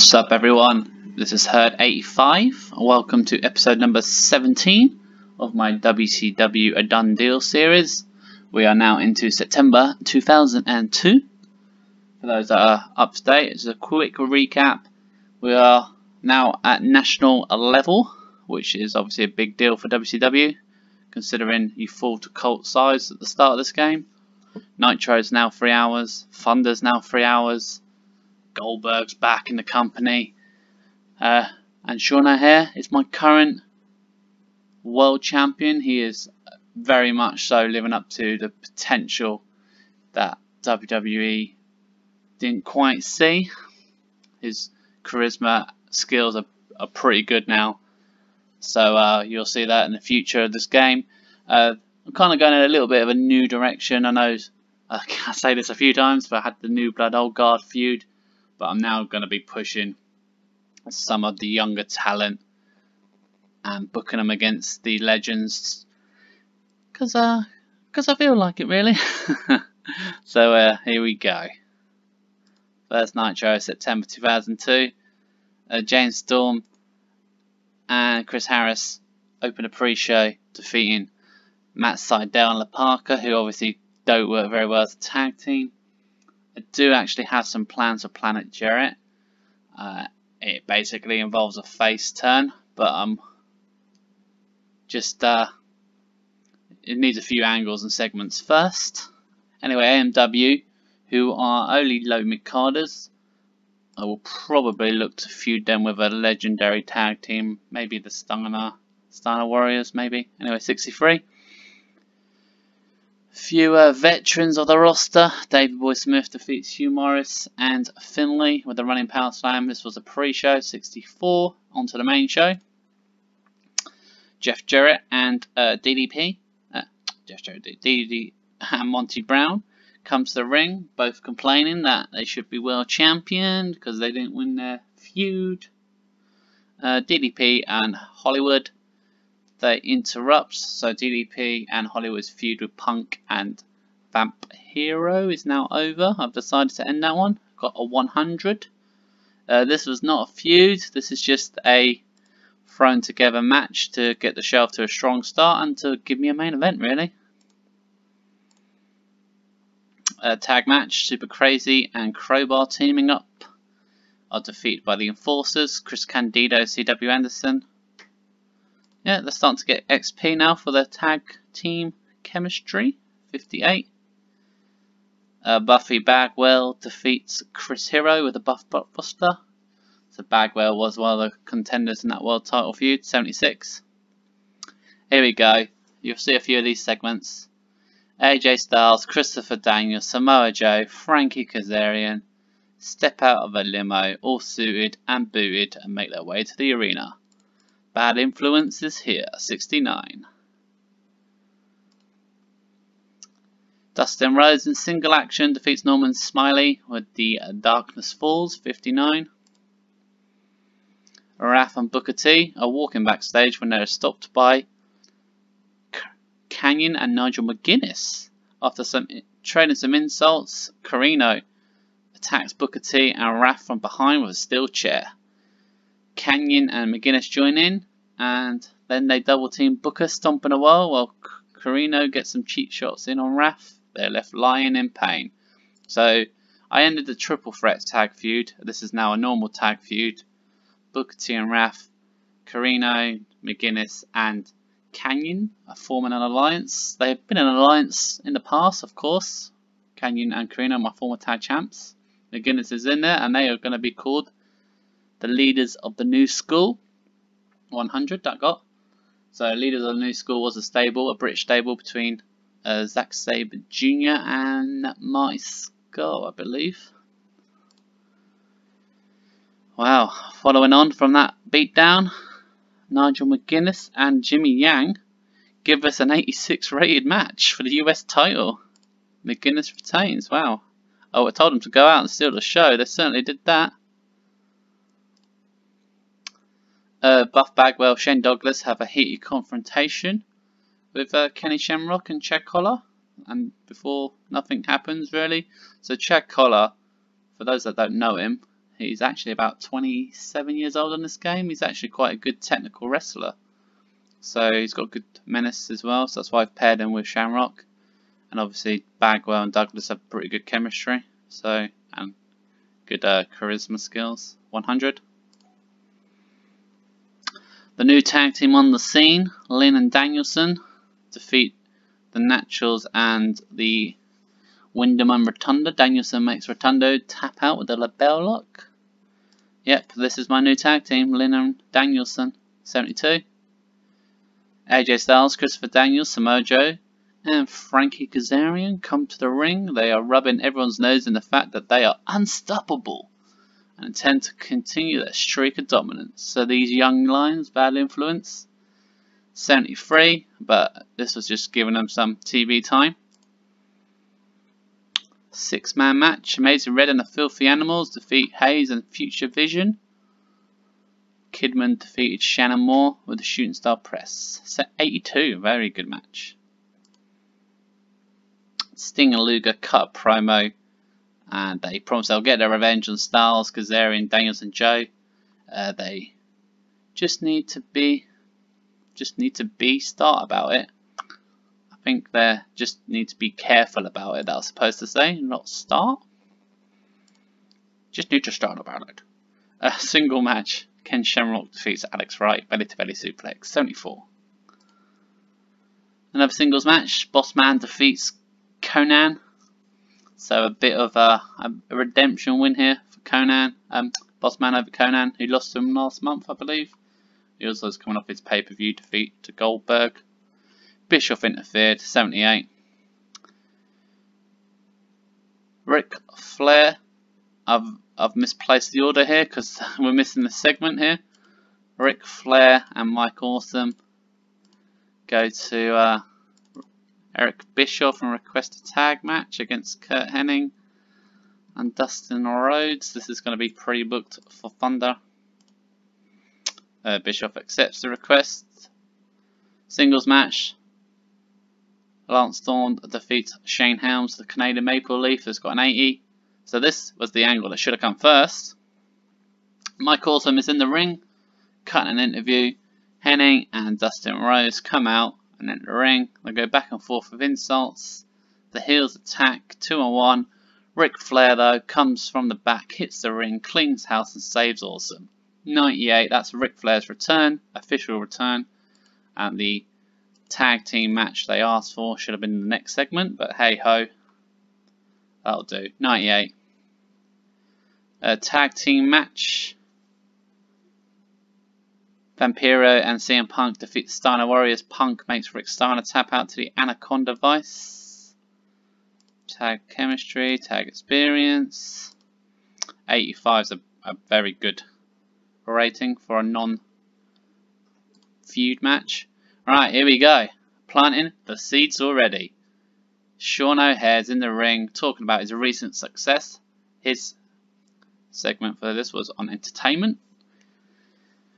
Sup everyone, this is Herd85. Welcome to episode number 17 of my WCW A Done Deal series. We are now into September 2002. For those that are up to date, it's a quick recap. We are now at national level, which is obviously a big deal for WCW, considering you fall to cult size at the start of this game. Nitro's now 3 hours, Thunder's now 3 hours, Goldberg's back in the company. Uh, and Sean O'Haire is my current world champion. He is very much so living up to the potential that WWE didn't quite see. His charisma skills are, are pretty good now. So uh, you'll see that in the future of this game. Uh, I'm kind of going in a little bit of a new direction. I know I say this a few times, but I had the New Blood Old Guard feud but I'm now going to be pushing some of the younger talent and booking them against the legends because uh, cause I feel like it really. so uh, here we go. First Nitro, September 2002. Uh, James Storm and Chris Harris open a pre-show defeating Matt Sydal and La Parka, who obviously don't work very well as a tag team. I do actually have some plans for Planet Jarrett. Uh, it basically involves a face turn, but um, just uh, it needs a few angles and segments first. Anyway, AMW, who are only low mid carders, I will probably look to feud them with a legendary tag team, maybe the Steiner, Steiner Warriors, maybe. Anyway, 63. Fewer veterans of the roster. David Boy Smith defeats Hugh Morris and Finlay with the running power slam. This was a pre-show, 64. Onto the main show. Jeff Jarrett and uh, DDP. Uh, Jeff Jarrett, DDP and Monty Brown come to the ring, both complaining that they should be world champion because they didn't win their feud. Uh, DDP and Hollywood they interrupt. So DDP and Hollywood's feud with Punk and Vampiro is now over. I've decided to end that one. Got a 100. Uh, this was not a feud. This is just a thrown together match to get the show to a strong start and to give me a main event really. A tag match, Super Crazy and Crowbar teaming up are defeated by the Enforcers, Chris Candido, C.W. Anderson, yeah, they're starting to get XP now for their tag team chemistry. 58. Uh, Buffy Bagwell defeats Chris Hero with a Buff Buster. So Bagwell was one of the contenders in that world title feud. 76. Here we go. You'll see a few of these segments. AJ Styles, Christopher Daniels, Samoa Joe, Frankie Kazarian step out of a limo, all suited and booted, and make their way to the arena. Bad influences here, 69. Dustin Rhodes in single action defeats Norman Smiley with the Darkness Falls, 59. Wrath and Booker T are walking backstage when they are stopped by Kanyon and Nigel McGuinness. After some trading some insults, Corino attacks Booker T and Wrath from behind with a steel chair. Kanyon and McGuinness join in, and then they double team Booker stomping a while while Corino gets some cheap shots in on Wrath. They're left lying in pain. So I ended the triple threat tag feud. This is now a normal tag feud. Booker T and Wrath, Corino, McGuinness, and Kanyon are forming an alliance. They've been an alliance in the past, of course. Kanyon and Corino, my former tag champs. McGuinness is in there, and they are going to be called the leaders of the new school. 100 that got. So leaders of the new school was a stable, a British stable between uh, Zack Sabre Jr. and Marty Scurll, I believe. Wow, following on from that beatdown, Nigel McGuinness and Jimmy Yang give us an 86 rated match for the US title. McGuinness retains, wow. Oh, I told them to go out and steal the show, they certainly did that. Uh, Buff Bagwell, Shane Douglas have a heated confrontation with uh, Kenny Shamrock and Chad Collyer. And before nothing happens really. So Chad Collyer, for those that don't know him, He's actually about 27 years old in this game. He's actually quite a good technical wrestler. So he's got good menace as well, so that's why I've paired him with Shamrock. And obviously Bagwell and Douglas have pretty good chemistry. So, and good uh, charisma skills. 100. The new tag team on the scene, Lynn and Danielson, defeat the Naturals and the Windham and Rotunda. Danielson makes Rotunda tap out with a LeBell Lock. Yep, this is my new tag team, Lynn and Danielson, 72. AJ Styles, Christopher Daniels, Samoa Joe, and Frankie Kazarian come to the ring. They are rubbing everyone's nose in the fact that they are unstoppable and intend to continue their streak of dominance. So these young lions, bad influence, 73, but this was just giving them some TV time. Six man match. Amazing Red and the Filthy Animals defeat Hayes and Future Vision. Kidman defeated Shannon Moore with the Shooting Star Press. Set 82, very good match. Sting and Luger cut a promo and they promise they'll get their revenge on Styles, Kazarian, Daniels and Joe. Uh, they just need to be just need to be start about it. I think they just need to be careful about it, that I was supposed to say, not start. Just need to start about it. A single match. Ken Shamrock defeats Alex Wright, belly to belly suplex, 74. Another singles match. Bossman defeats Konnan. So a bit of a, a redemption win here for Konnan, Um, Bossman over Konnan, who lost him last month, I believe. He also is coming off his pay-per-view defeat to Goldberg. Bischoff interfered, 78. Ric Flair. I've I've misplaced the order here because we're missing the segment here. Ric Flair and Mike Awesome go to uh, Eric Bischoff and request a tag match against Curt Hennig and Dustin Rhodes. This is going to be pre-booked for Thunder. Uh, Bischoff accepts the request. Singles match. Lance Storm defeats Shane Helms. The Canadian Maple Leaf has got an 80. So this was the angle that should have come first. Mike Awesome is in the ring, cutting an interview. Hennig and Dustin Rhodes come out and enter the ring. They go back and forth with insults. The heels attack, two on one. Ric Flair though comes from the back, hits the ring, cleans house and saves Awesome. 98, that's Ric Flair's return, official return. And the tag team match they asked for should have been the next segment, but hey ho, that'll do. 98. A tag team match. Vampiro and CM Punk defeat Steiner Warriors. Punk makes Rick Steiner tap out to the Anaconda Vice. Tag chemistry, tag experience. 85 is a, a very good rating for a non-feud match. Right, here we go. Planting the seeds already. Sean O'Haire's in the ring talking about his recent success. His segment for this was on entertainment.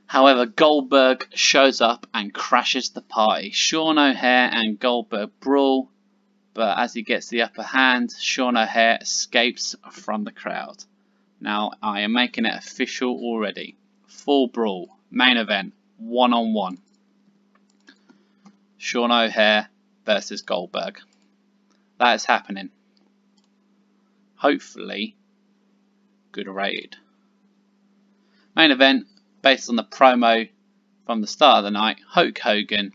However, Goldberg shows up and crashes the party. Sean O'Haire and Goldberg brawl, but as he gets the upper hand, Sean O'Haire escapes from the crowd. Now, I am making it official already. Full brawl, main event, one on one. Sean O'Haire versus Goldberg. That is happening. Hopefully, good rated. Main event, based on the promo from the start of the night, Hulk Hogan,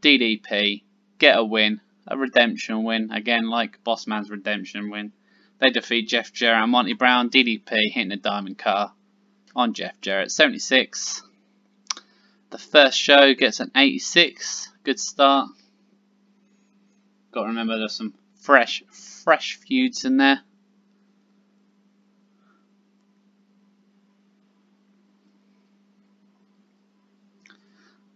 DDP, get a win, a redemption win, again like Bossman's redemption win. They defeat Jeff Jarrett and Monty Brown, DDP hitting a diamond car on Jeff Jarrett, 76. The first show gets an 86, good start. Got to remember there's some fresh, fresh feuds in there.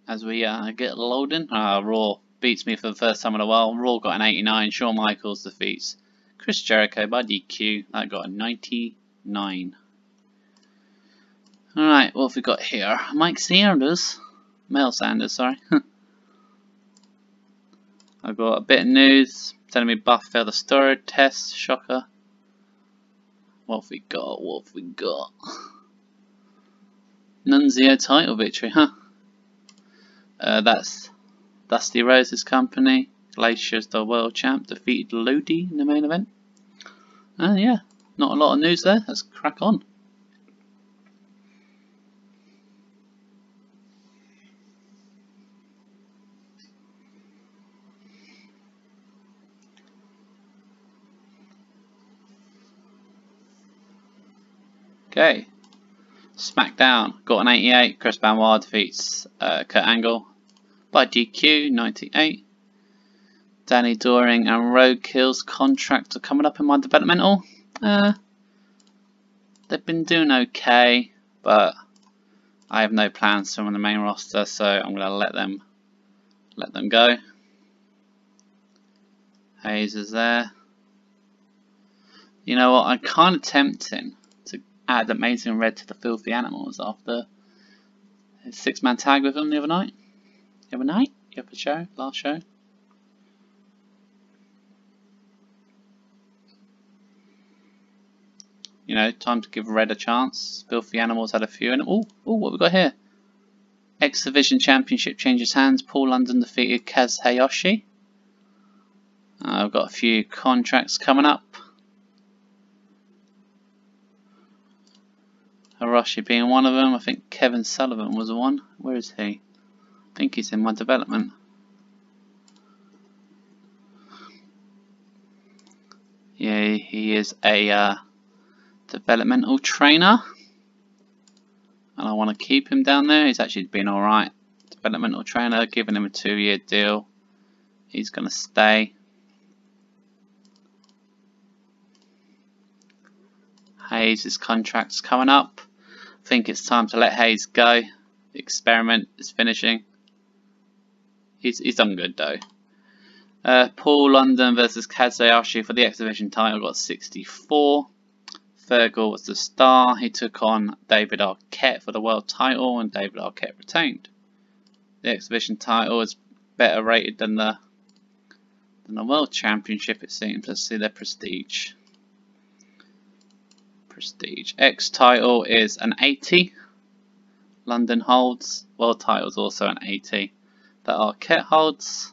As we uh, get loading. Uh, Raw beats me for the first time in a while. Raw got an 89. Shawn Michaels defeats Chris Jericho by DQ. That got a 99. Alright, what have we got here? Mike Sanders. Mel Sanders, sorry. I've got a bit of news telling me Buff failed the storage test. Shocker. What have we got? What have we got? Nunzio title victory, huh? Uh, that's Dusty Rhodes's company. Glacier's the world champ. Defeated Lodi in the main event. And yeah, not a lot of news there. Let's crack on. Okay. SmackDown got an 88. Chris Benoit defeats uh, Kurt Angle by DQ 98. Danny Doring and Roadkill's contract are coming up in my developmental. Uh, they've been doing okay, but I have no plans for them on the main roster, so I'm gonna let them let them go. Hayes is there. You know what? I'm kind of tempting add Amazing Red to the Filthy Animals after six man tag with them the other night. The other night? The other show? Last show? You know, time to give Red a chance. Filthy Animals had a few. And oh, oh, what we got here? X Division Championship changes hands. Paul London defeated Kaz Hayashi. Uh, I've got a few contracts coming up. Arashi being one of them. I think Kevin Sullivan was the one. Where is he? I think he's in my development. Yeah, he is a uh, developmental trainer. And I want to keep him down there. He's actually been alright. Developmental trainer, giving him a two year deal. He's going to stay. Hayes' contract's coming up. Think it's time to let Hayes go. The experiment is finishing. He's, he's done good though. Uh, Paul London versus Kaz Hayashi for the X Division title got 64. Fergal was the star. He took on David Arquette for the world title and David Arquette retained. The X Division title is better rated than the than the world championship it seems. Let's see their prestige. Prestige. X title is an 80. London holds. World title is also an 80. That Arquette holds.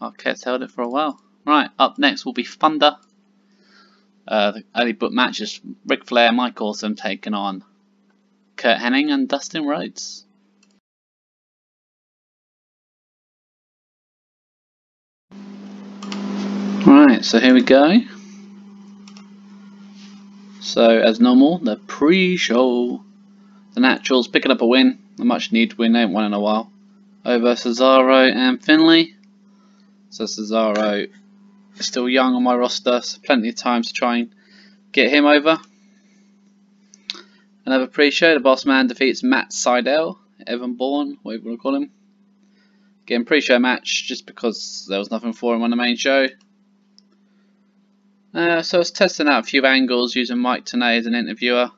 Arquette's held it for a while. Right, up next will be Thunder. Uh, the early book matches Ric Flair, Mike Awesome taking on Curt Hennig and Dustin Rhodes. Right, so here we go. So, as normal, the pre-show. The Naturals picking up a win, a much needed win, they haven't won in a while, over Cesaro and Finlay. So Cesaro is still young on my roster, so plenty of time to try and get him over. Another pre-show, the Boss Man defeats Matt Sydal, Evan Bourne, whatever you want to call him. Again, pre-show match just because there was nothing for him on the main show. Uh, so I was testing out a few angles using Mike Tenay as an interviewer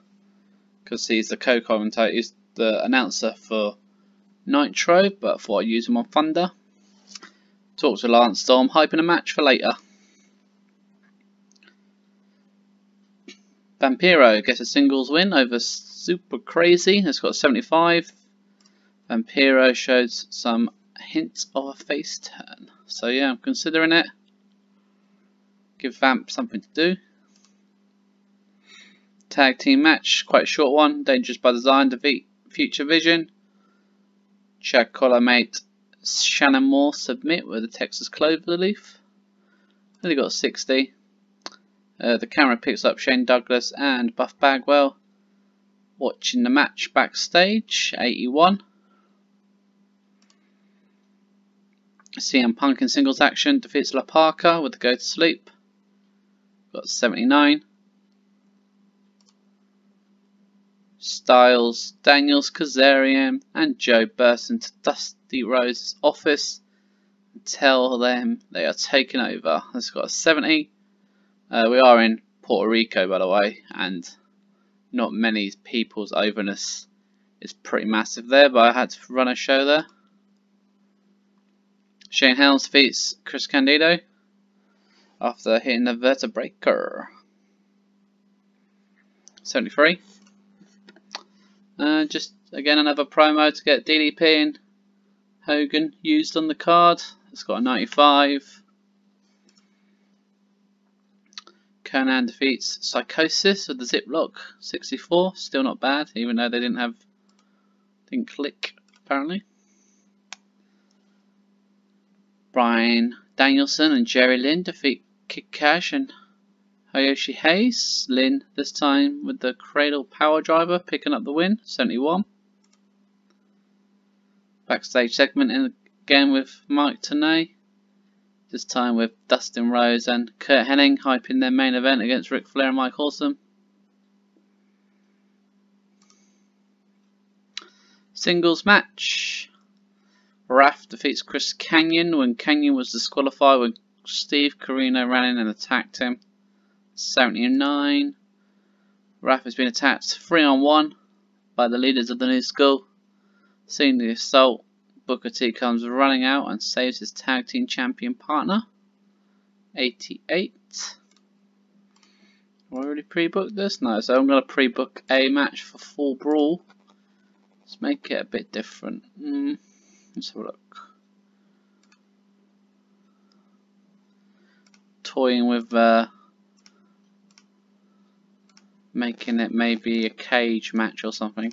because he's the co-commentator, he's the announcer for Nitro, but I thought I'd use him on Thunder. Talk to Lance Storm, hyping a match for later. Vampiro gets a singles win over Super Crazy, it's got 75. Vampiro shows some hints of a face turn. So yeah, I'm considering it. Give Vamp something to do. Tag team match, quite a short one. Dangerous by design, defeat Future Vision. Chad Collyer mate Shannon Moore submit with a Texas Cloverleaf. Only got 60. Uh, the camera picks up Shane Douglas and Buff Bagwell watching the match backstage. 81. CM Punk in singles action defeats La Parka with the go to sleep. Got 79. Styles, Daniels, Kazarian, and Joe burst into Dusty Rhodes's office and tell them they are taking over. It's got a 70. Uh, we are in Puerto Rico, by the way, and not many people's overness is pretty massive there, but I had to run a show there. Shane Helms defeats Chris Candido after hitting the Vertebreaker. 73. Uh, just again another promo to get DDP and Hogan used on the card. It's got a 95. Konnan defeats Psychosis with the Ziploc 64. Still not bad, even though they didn't have didn't click apparently. Brian Danielson and Jerry Lynn defeat Kid Kash and Hayashi Hayes. Lynn this time with the Cradle Piledriver picking up the win, 71. Backstage segment in again with Mike Tenay this time with Dustin Rhodes and Curt Hennig hyping their main event against Ric Flair and Mike Awesome. Singles match. Wrath defeats Chris Kanyon when Kanyon was disqualified when Steve Corino ran in and attacked him. 79. Wrath has been attacked 3 on 1 by the leaders of the new school. Seeing the assault, Booker T comes running out and saves his tag team champion partner. 88. Have I already pre-booked this? No, so I'm going to pre-book a match for Full Brawl. Let's make it a bit different. Mm, let's have a look. Toying with uh, making it maybe a cage match or something.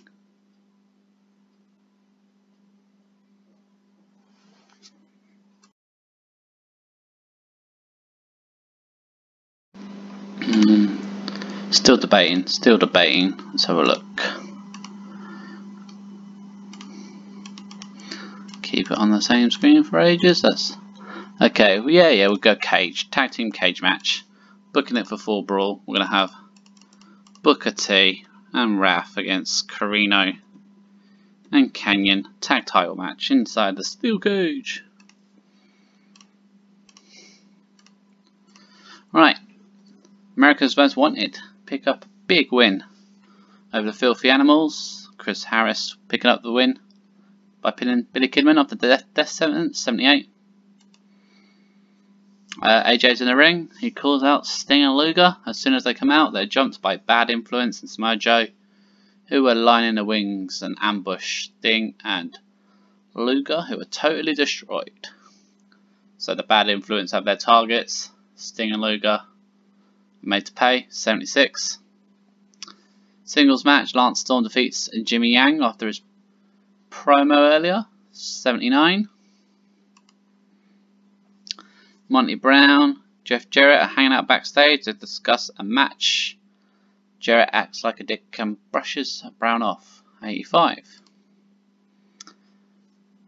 Still debating, still debating. Let's have a look. Keep it on the same screen for ages. That's okay. Well, yeah, yeah. We'll go cage, tag team cage match. Booking it for full brawl. We're gonna have Booker T and Wrath against Corino and Kanyon tag title match inside the steel cage. Right, America's Most Wanted pick up a big win over the Filthy Animals. Chris Harris picking up the win by pinning Billy Kidman off the death, death sentence, 78. Uh, AJ's in the ring. He calls out Sting and Luger. As soon as they come out, they're jumped by Bad Influence and Samoa Joe, who were lining the wings and ambush Sting and Luger, who were totally destroyed. So the Bad Influence have their targets. Sting and Luger made to pay, 76. Singles match, Lance Storm defeats Jimmy Yang after his promo earlier, 79. Monty Brown, Jeff Jarrett are hanging out backstage to discuss a match. Jarrett acts like a dick and brushes Brown off, 85.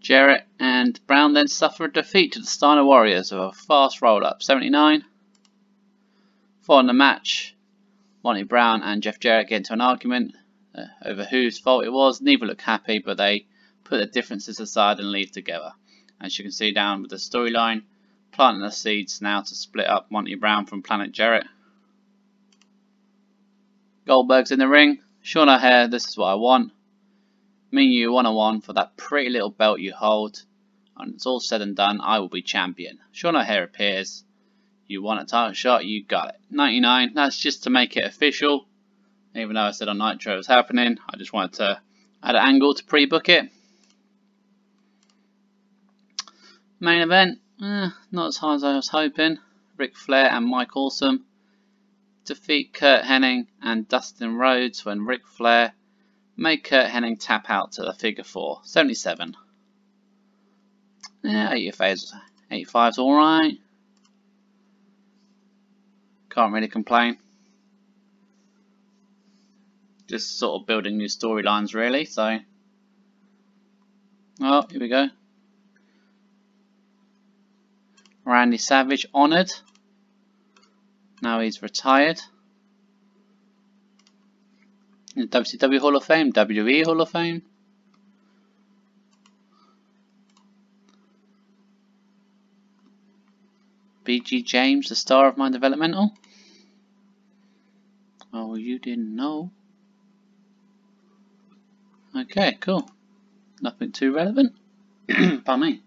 Jarrett and Brown then suffer a defeat to the Steiner Warriors of a fast roll-up, 79. Following the match, Monty Brown and Jeff Jarrett get into an argument uh, over whose fault it was. Neither look happy, but they put their differences aside and leave together. As you can see down with the storyline, planting the seeds now to split up Monty Brown from Planet Jarrett. Goldberg's in the ring. Sean O'Haire, this is what I want. Me and you one on one for that pretty little belt you hold. And it's all said and done, I will be champion. Sean O'Haire appears you want a title shot, you got it. 99, that's just to make it official. Even though I said on Nitro it was happening, I just wanted to add an angle to pre-book it. Main event, eh, not as high as I was hoping. Ric Flair and Mike Awesome defeat Curt Hennig and Dustin Rhodes when Ric Flair made Curt Hennig tap out to the figure 4. 77. Yeah, 85 is alright. Can't really complain. Just sort of building new storylines really, so. Oh, here we go. Randy Savage honoured. Now he's retired. In the WCW Hall of Fame, WWE Hall of Fame. BG James, the star of my developmental. Oh, you didn't know. Okay, cool. Nothing too relevant. By me.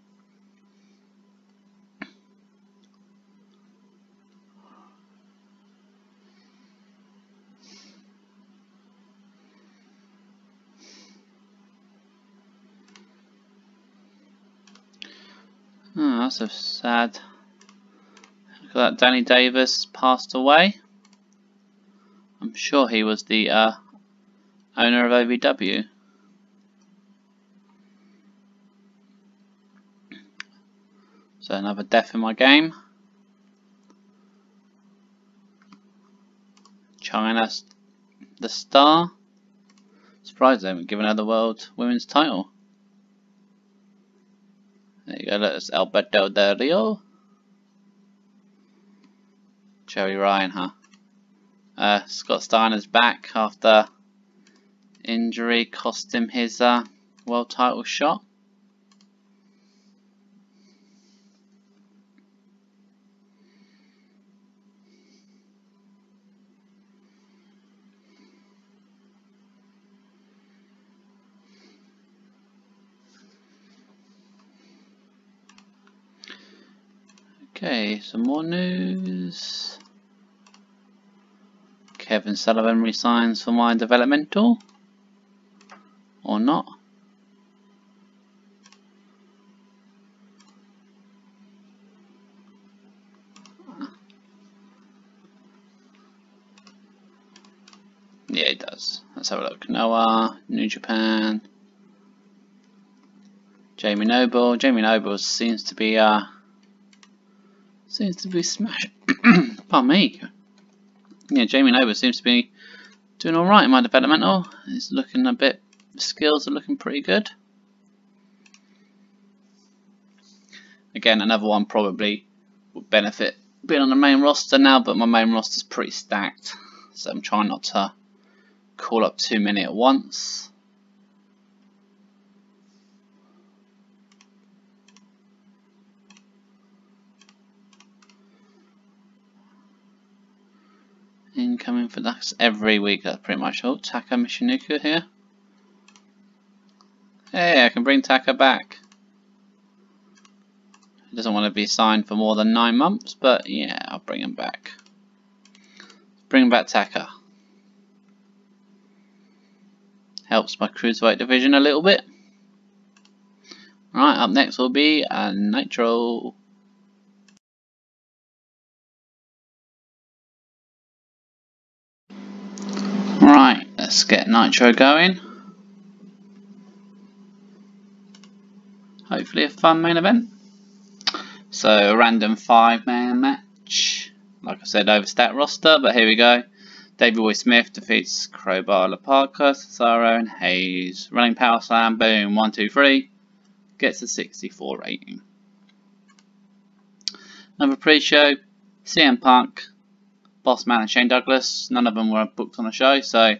A sad. Look at that, Danny Davis passed away. I'm sure he was the uh, owner of OVW. So another death in my game. Chyna, the star. Surprised they haven't given her the world women's title. There you go, that's Alberto Del Rio. Joey Ryan, huh? Uh, Scott Steiner's back after injury cost him his uh, world title shot. Okay, some more news. Kevin Sullivan resigns for my developmental. Or not. Yeah, it does. Let's have a look. Noah, New Japan, Jamie Noble. Jamie Noble seems to be uh, Seems to be smashing. Pardon me. Yeah, Jamie Noble seems to be doing alright in my developmental. He's looking a bit, skills are looking pretty good. Again, another one probably would benefit being on the main roster now, but my main roster is pretty stacked. So I'm trying not to call up too many at once. Incoming for that every week. That's pretty much all. Taka Michinoku here. Hey, I can bring Taka back. He doesn't want to be signed for more than nine months, but yeah, I'll bring him back. Bring back Taka. Helps my cruiserweight division a little bit. Right, up next will be a Nitro Right, let's get Nitro going. Hopefully a fun main event. So a random five man match. Like I said, overstat roster, but here we go. David Boy Smith defeats Crowbar Parker, Cesaro, and Hayes. Running power slam, boom, one, two, three. Gets a 64 rating. Another pre-show, CM Punk Bossman and Shane Douglas. None of them were booked on the show, so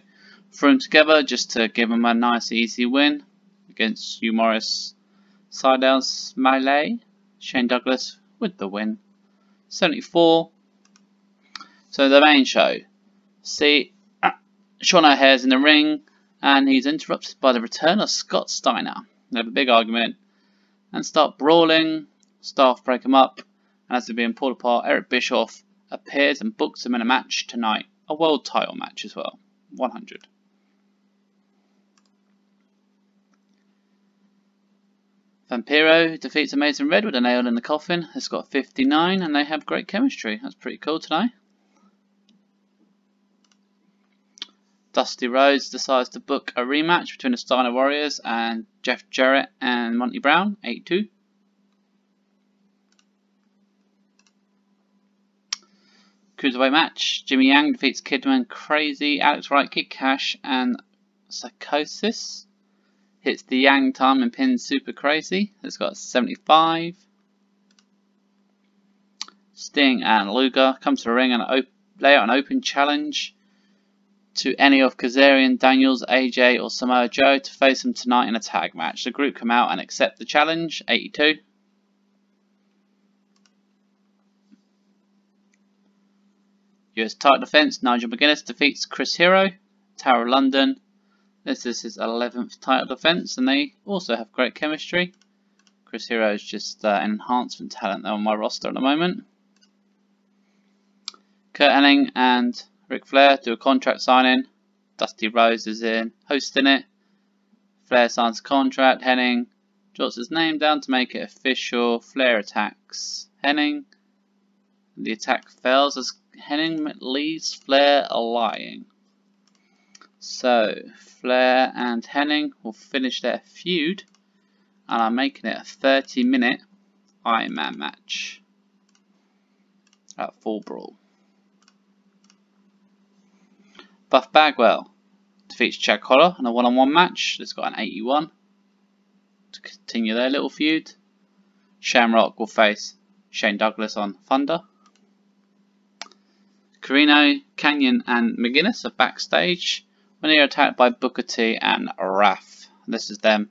threw them together just to give them a nice easy win against Hugh Morris, Sydal's Melee. Shane Douglas with the win. 74. So the main show. See, uh, Sean O'Haire's in the ring and he's interrupted by the return of Scott Steiner. They have a big argument and start brawling. Staff break them up and as they're being pulled apart, Eric Bischoff appears and books him in a match tonight. A world title match as well. 100. Vampiro defeats Amazing Red with a nail in the coffin. It's got 59 and they have great chemistry. That's pretty cool tonight. Dusty Rhodes decides to book a rematch between the Steiner Warriors and Jeff Jarrett and Monty Brown, 8-2. Cruiserweight match. Jimmy Yang defeats Kidman, Crazy, Alex Wright, Kid Kash, and Psychosis. Hits the Yang time and pins Super Crazy. It's got 75. Sting and Luger come to the ring and lay out an open challenge to any of Kazarian, Daniels, AJ or Samoa Joe to face them tonight in a tag match. The group come out and accept the challenge, 82. US title defense, Nigel McGuinness defeats Chris Hero, Tower of London. This is his 11th title defense, and they also have great chemistry. Chris Hero is just uh, an enhancement talent on my roster at the moment. Curt Hennig and Ric Flair do a contract signing. Dusty Rhodes is in hosting it. Flair signs a contract. Hennig Jots his name down to make it official. Flair attacks Hennig. The attack fails as Hennig leaves Flair lying. So, Flair and Hennig will finish their feud and I'm making it a 30 minute Iron Man match at Full Brawl. Buff Bagwell defeats Chad Collyer in a one-on-one -on -one match. It's got an 81 to continue their little feud. Shamrock will face Shane Douglas on Thunder. Corino, Kanyon and McGuinness are backstage when they are attacked by Booker T and Wrath. This is them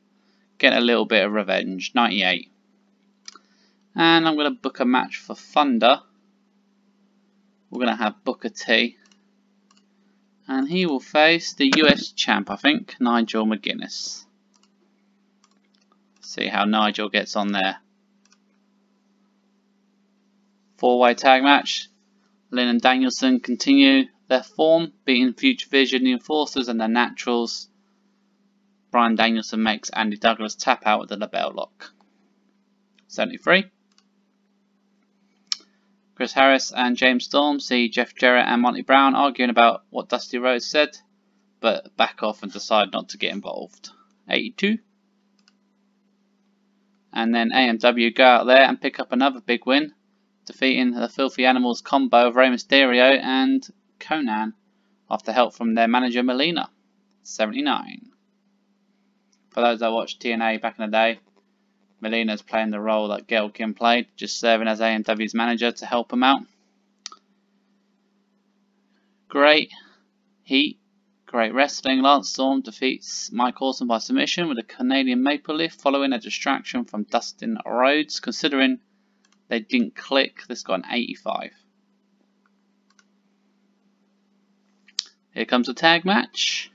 getting a little bit of revenge. 98. And I'm going to book a match for Thunder. We're going to have Booker T. And he will face the US champ, I think, Nigel McGuinness. See how Nigel gets on there. Four-way tag match. Lynn and Danielson continue their form, beating Future Vision, the Enforcers, and the Naturals. Brian Danielson makes Andy Douglas tap out with the LeBell Lock. 73. Chris Harris and James Storm see Jeff Jarrett and Monty Brown arguing about what Dusty Rhodes said, but back off and decide not to get involved. 82. And then AMW go out there and pick up another big win, defeating the Filthy Animals combo of Rey Mysterio and Konnan after help from their manager Melina. 79. For those that watched TNA back in the day, Melina's playing the role that Gail Kim played, just serving as AMW's manager to help him out. Great heat, great wrestling. Lance Storm defeats Mike Awesome by submission with a Canadian Maple Leaf following a distraction from Dustin Rhodes. Considering they didn't click, this got an 85. Here comes a tag match.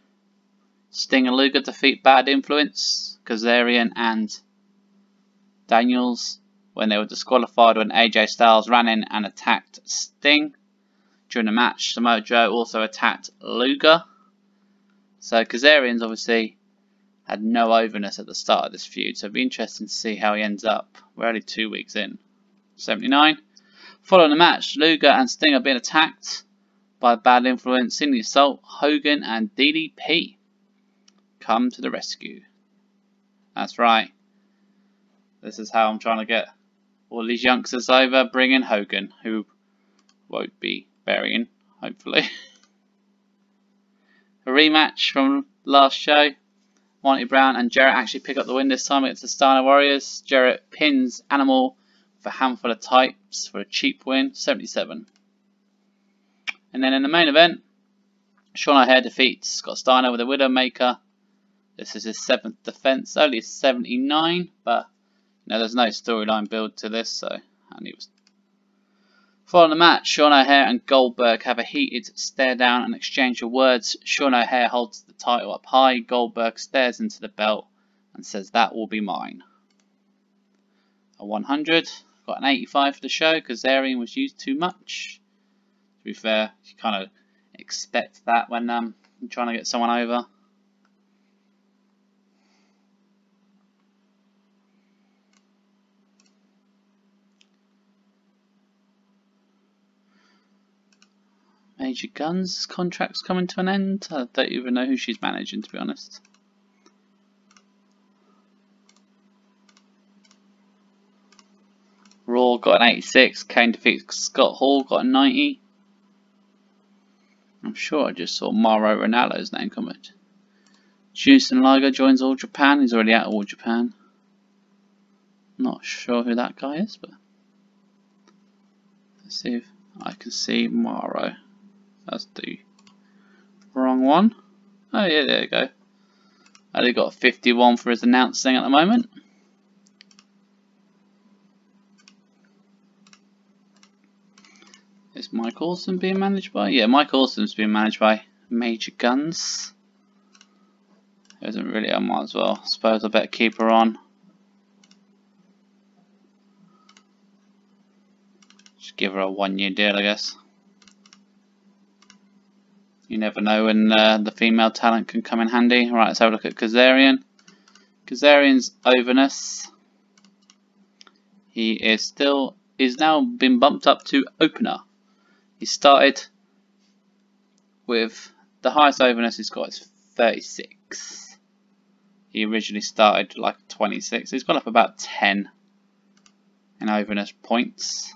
Sting and Luger defeat Bad Influence, Kazarian and Daniels when they were disqualified when AJ Styles ran in and attacked Sting. During the match, Samoa Joe also attacked Luger. So Kazarian's obviously had no overness at the start of this feud, so it'll be interesting to see how he ends up. We're only two weeks in. 79. Following the match, Luger and Sting are being attacked by Bad Influence in the assault. Hogan and DDP come to the rescue. That's right. This is how I'm trying to get all these youngsters over, bring in Hogan, who won't be burying, hopefully. A rematch from last show. Monty Brown and Jarrett actually pick up the win this time against the Steiner Warriors. Jarrett pins Animal with a handful of types for a cheap win, 77. And then in the main event, Sean O'Haire defeats Scott Steiner with a Widowmaker. This is his seventh defense, only 79, but now there's no storyline build to this, so and he was. Following the match, Sean O'Haire and Goldberg have a heated stare down and exchange of words. Sean O'Haire holds the title up high. Goldberg stares into the belt and says, "That will be mine." A 100. Got an 85 for the show because Arian was used too much. To be fair, you kind of expect that when um, you're trying to get someone over. Major Guns contract's coming to an end. I don't even know who she's managing, to be honest. Raw got an 86. Kane defeats Scott Hall, got a 90. I'm sure I just saw Mauro Ranallo's name come out. Jushin Liger joins All Japan. He's already out of All Japan. Not sure who that guy is, but let's see if I can see Mauro. That's the wrong one. Oh yeah, there you go. Only got 51 for his announcing at the moment. Mike Awesome being managed by? Yeah, Mike Awesome's being managed by Major Guns. Isn't really, I might as well. Suppose I better keep her on. Just give her a one year deal, I guess. You never know when uh, the female talent can come in handy. Right, let's have a look at Kazarian. Kazarian's overness. He is still is now been bumped up to opener. He started with the highest overness he's got is 36. He originally started like 26. He's gone up about 10 in overness points.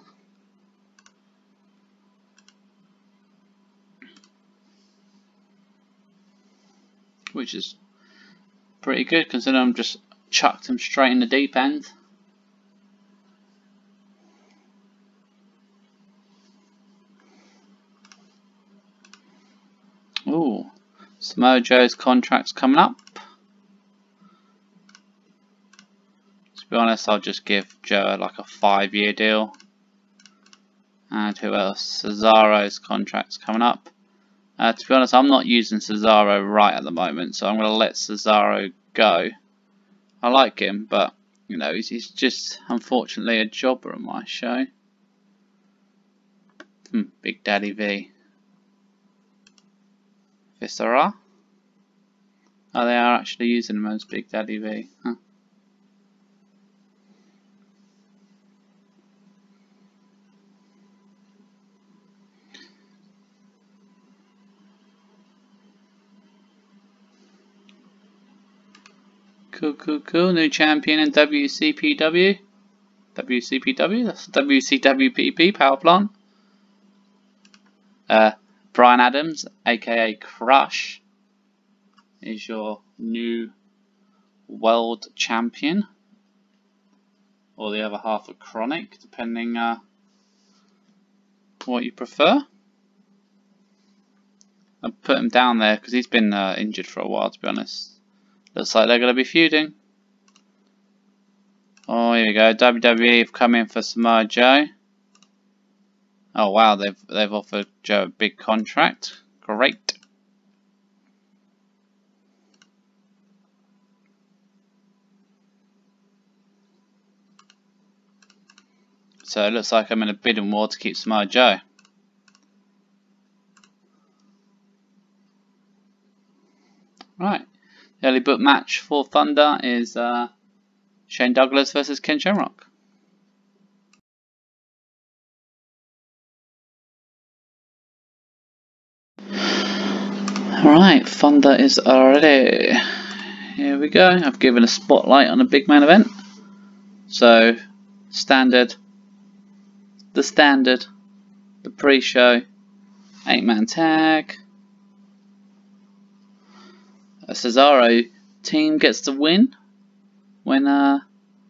Which is pretty good considering I'm just chucked him straight in the deep end. Ooh, Samoa Joe's contract's coming up. To be honest, I'll just give Joe like a five-year deal. And who else? Cesaro's contract's coming up. Uh, to be honest, I'm not using Cesaro right at the moment, so I'm going to let Cesaro go. I like him, but, you know, he's, he's just, unfortunately, a jobber on my show. Hmm, Big Daddy V. Viscera? Oh, they are actually using him as Big Daddy V. Huh. Cool, cool, cool. New champion in WCPW. WCPW? That's WCWPP power plant. Uh, Brian Adams, aka Crush, is your new world champion. Or the other half of KroniK, depending uh, what you prefer. I put him down there because he's been uh, injured for a while, to be honest. Looks like they're going to be feuding. Oh, here we go. WWE have come in for Samoa Joe. Oh wow, they've they've offered Joe a big contract. Great. So it looks like I'm in a bidding war to keep Samoa Joe. Right. The early book match for Thunder is uh, Shane Douglas versus Ken Shamrock. Alright, Fonda is already. Here we go. I've given a spotlight on a big man event. So, standard, the standard, the pre-show, 8-man tag, a Cesaro team gets the win when uh,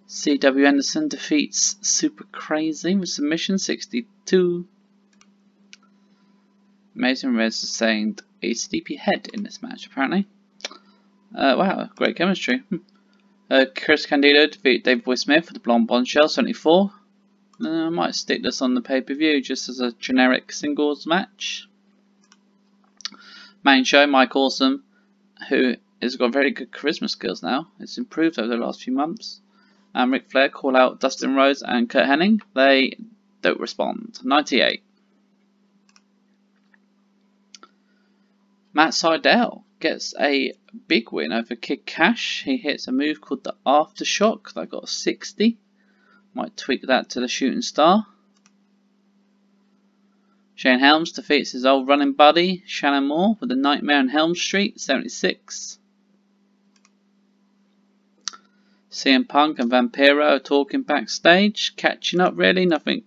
C.W. Anderson defeats Super Crazy with submission 62. Amazing Red sustained a sleepy head in this match apparently. Uh, wow, great chemistry. Hmm. Uh, Chris Candido defeat Davey Boy Smith for the Blonde Bombshell 74. Uh, I might stick this on the pay-per-view just as a generic singles match. Main show, Mike Awesome who has got very good charisma skills now. It's improved over the last few months. And Ric Flair call out Dustin Rhodes and Curt Hennig. They don't respond. 98. Matt Sydal gets a big win over Kid Kash. He hits a move called the Aftershock that got 60. Might tweak that to the shooting star. Shane Helms defeats his old running buddy, Shannon Moore, with a Nightmare on Helm Street, 76. CM Punk and Vampiro are talking backstage, catching up really, nothing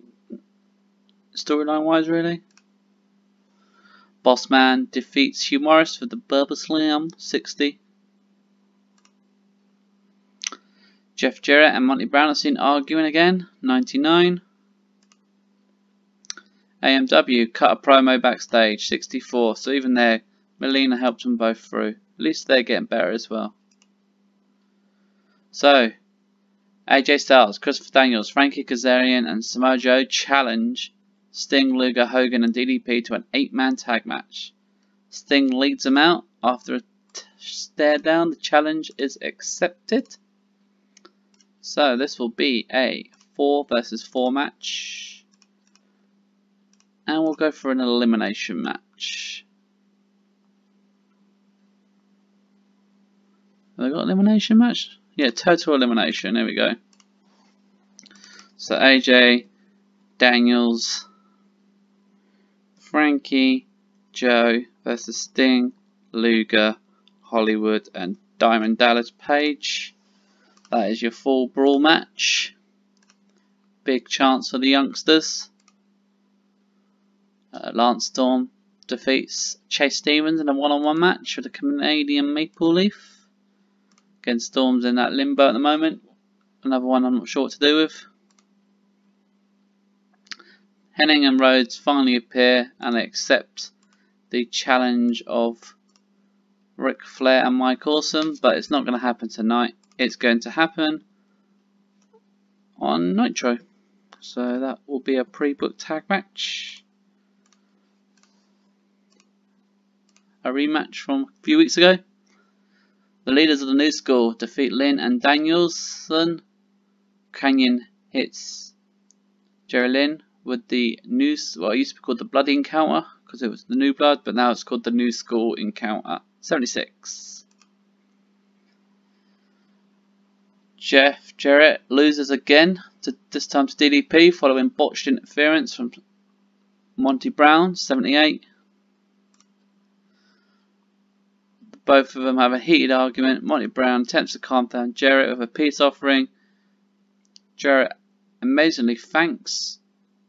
storyline wise really. Bossman defeats Hugh Morris for the Bubba Slam, 60. Jeff Jarrett and Monty Brown are seen arguing again, 99. AMW cut a promo backstage, 64. So even there, Melina helped them both through. At least they're getting better as well. So, AJ Styles, Christopher Daniels, Frankie Kazarian, and Samoa Joe challenge Sting, Luger, Hogan, and DDP to an eight-man tag match. Sting leads them out. After a stare down, the challenge is accepted. So this will be a 4 versus 4 match. And we'll go for an elimination match. Have got elimination match? Yeah, total elimination. There we go. So AJ, Daniels, Frankie, Joe versus Sting, Luger, Hollywood, and Diamond Dallas Page. That is your full brawl match. Big chance for the youngsters. Uh, Lance Storm defeats Chase Stevens in a one-on-one -on -one match with the Canadian Maple Leaf. Again, Storm's in that limbo at the moment. Another one I'm not sure what to do with. Hennig and Rhodes finally appear and accept the challenge of Ric Flair and Mike Awesome, but it's not going to happen tonight. It's going to happen on Nitro. So that will be a pre-booked tag match. A rematch from a few weeks ago. The leaders of the new school defeat Lynn and Danielson. Kanyon hits Jerry Lynn with the new, well, it used to be called the Bloody Encounter because it was the New Blood, but now it's called the New School Encounter 76. Jeff Jarrett loses again, to, this time to DDP following botched interference from Monty Brown 78. Both of them have a heated argument. Monty Brown attempts to calm down Jarrett with a peace offering. Jarrett amazingly thanks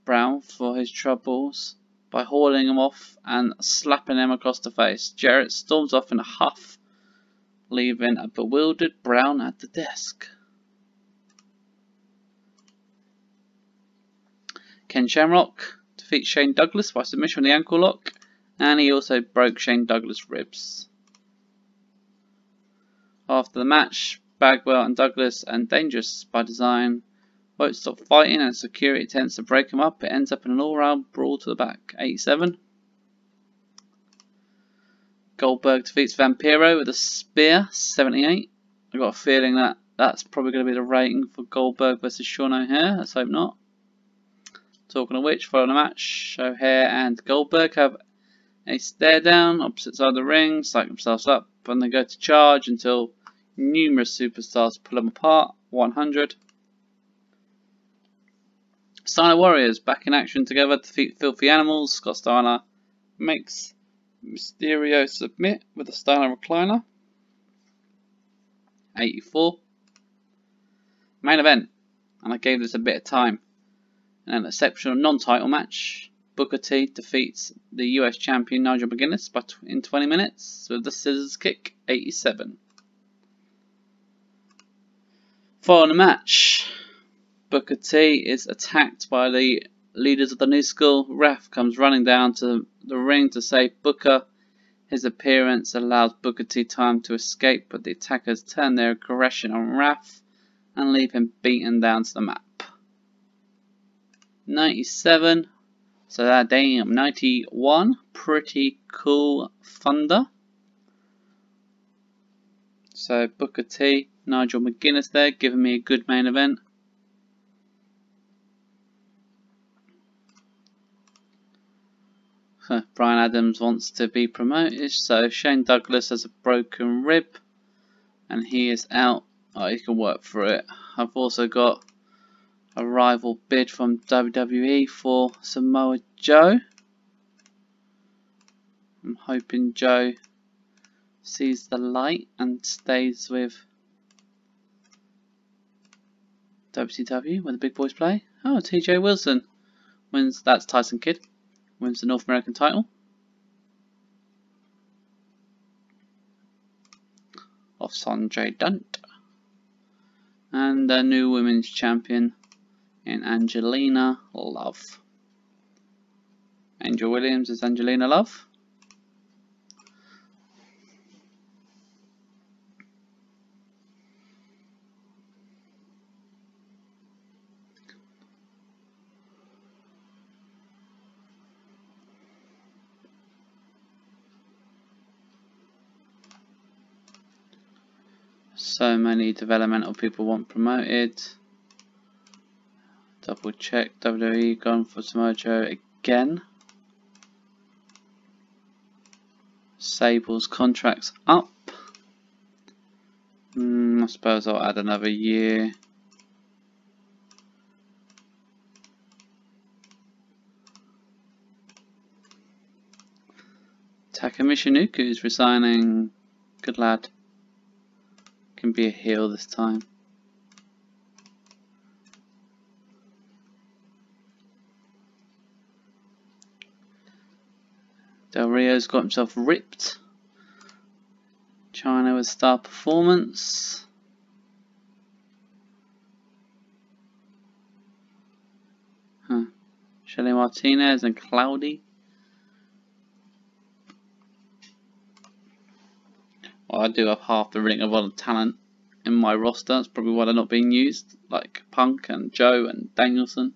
Brown for his troubles by hauling him off and slapping him across the face. Jarrett storms off in a huff, leaving a bewildered Brown at the desk. Ken Shamrock defeats Shane Douglas by submission on the ankle lock, and he also broke Shane Douglas' ribs. After the match, Bagwell and Douglas and Dangerous by design won't stop fighting and security attempts to break him up. It ends up in an all-round brawl to the back. 87. Goldberg defeats Vampiro with a spear. 78. I've got a feeling that that's probably going to be the rating for Goldberg versus Sean O'Haire. Let's hope not. Talking of which, following the match, O'Haire and Goldberg have a stare down opposite side of the ring, psych themselves up, and they go to charge until numerous superstars pull them apart. 100. Steiner Warriors back in action together to defeat Filthy Animals. Scott Steiner makes Mysterio submit with a Steiner recliner. 84. Main event. And I gave this a bit of time. In an exceptional non-title match, Booker T defeats the US champion Nigel McGuinness in 20 minutes with the scissors kick 87. Following the match, Booker T is attacked by the leaders of the new school. Ref comes running down to the ring to save Booker. His appearance allows Booker T time to escape, but the attackers turn their aggression on Raf and leave him beaten down to the map. 97. So that damn 91. Pretty cool thunder. So Booker T, Nigel McGuinness there, giving me a good main event. Brian Adams wants to be promoted, so Shane Douglas has a broken rib and he is out. Oh, he can work for it. I've also got a rival bid from WWE for Samoa Joe. I'm hoping Joe sees the light and stays with WCW where the big boys play. Oh, TJ Wilson wins. That's Tyson Kidd wins the North American title. Of Sonjay Dutt. And the new women's champion in Angelina Love. Angel Williams is Angelina Love. So many developmental people want promoted. Double check WWE gone for Samoa again. Sable's contracts up. Mm, suppose I'll add another year. Taka Michinoku is resigning. Good lad. Can be a heel this time. Del Rio's got himself ripped. Chyna with star performance. Huh. Shelly Martinez and Cloudy. Well, I do have half the Ring of Honor talent in my roster. That's probably why they're not being used, like Punk and Joe and Danielson.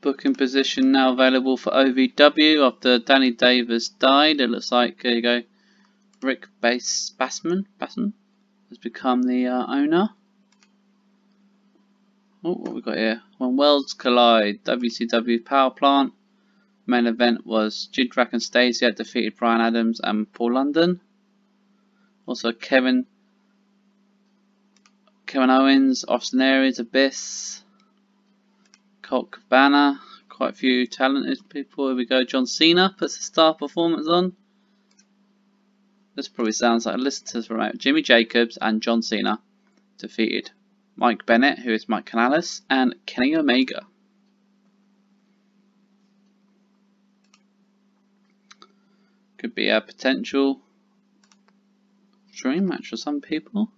Booking position now available for OVW after Danny Davis died. It looks like, there you go, Rick Bass Bassman, Bassman has become the uh, owner. Oh, what we got here? When Worlds Collide, WCW Power Plant. Main event was Jindrak and Stacey had defeated Brian Adams and Paul London. Also Kevin Kevin Owens, Austin Aries, Abyss, Colt Cabana, quite a few talented people. Here we go. John Cena puts a star performance on. This probably sounds like a listener's remote. Jimmy Jacobs and John Cena defeated Mike Bennett, who is Mike Kanellis, and Kenny Omega. Could be a potential dream match for some people.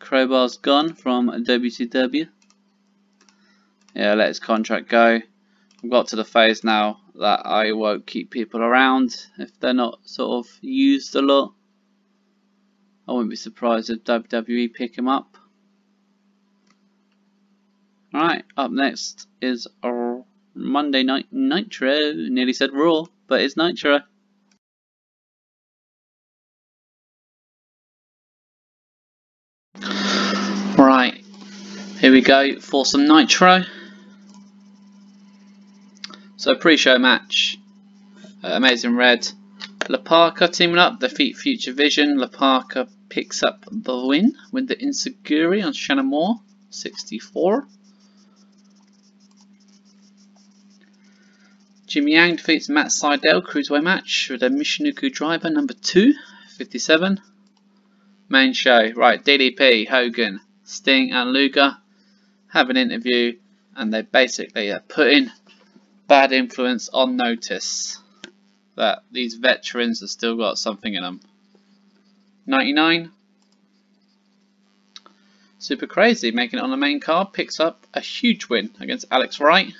Crowbar's gone from WCW. Yeah, let his contract go. Got to the phase now that I won't keep people around if they're not sort of used a lot. I wouldn't be surprised if WWE pick him up. Alright, up next is our Monday Night Nitro. Nearly said Raw, but it's Nitro. Right, here we go for some Nitro. So pre-show match, uh, Amazing Red, La Parka teaming up, defeat Future Vision. La Parka picks up the win with the Enzuigiri on Shannon Moore, 64. Jimmy Yang defeats Matt Sydal, cruiserweight match with a Michinoku driver number 2, 57. Main show, right, DDP, Hogan, Sting and Luger have an interview and they basically are putting bad influence on notice that these veterans have still got something in them. 99. Super Crazy making it on the main card picks up a huge win against Alex Wright.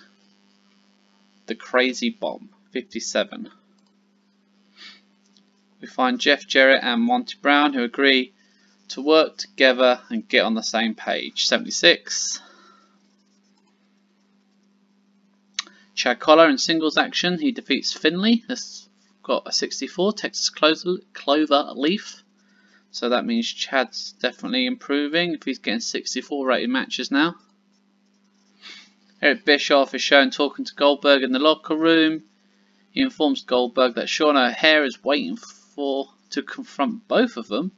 The Crazy Bomb 57. We find Jeff Jarrett and Monty Brown who agree to work together and get on the same page. 76. Chad Collyer in singles action, he defeats Finlay. This got a 64 Texas Clover Leaf. So that means Chad's definitely improving if he's getting 64 rated matches now. Eric Bischoff is shown talking to Goldberg in the locker room. He informs Goldberg that Sean O'Haire is waiting for to confront both of them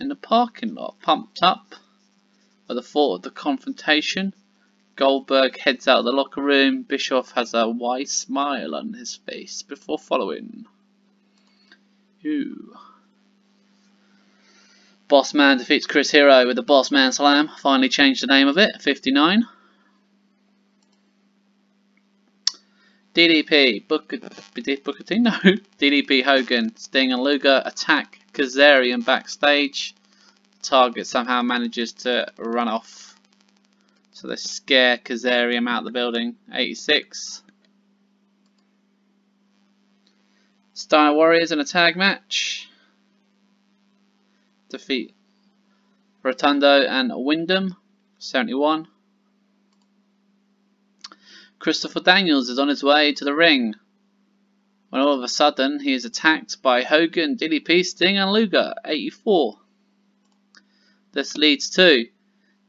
in the parking lot. Pumped up by the thought of the confrontation, Goldberg heads out of the locker room. Bischoff has a wide smile on his face before following. Ooh. Boss Man defeats Chris Hero with the Boss Man Slam. Finally changed the name of it. 59. DDP, Booker, Booker T? No. DDP Hogan, Sting and Luger attack Kazarian backstage. Target somehow manages to run off so they scare Kazarian out of the building. 86. Steiner Warriors in a tag match. Defeat Rotunda and Windham. 71. Christopher Daniels is on his way to the ring. When all of a sudden he is attacked by Hogan, DDP, Sting and Luger. 84. This leads to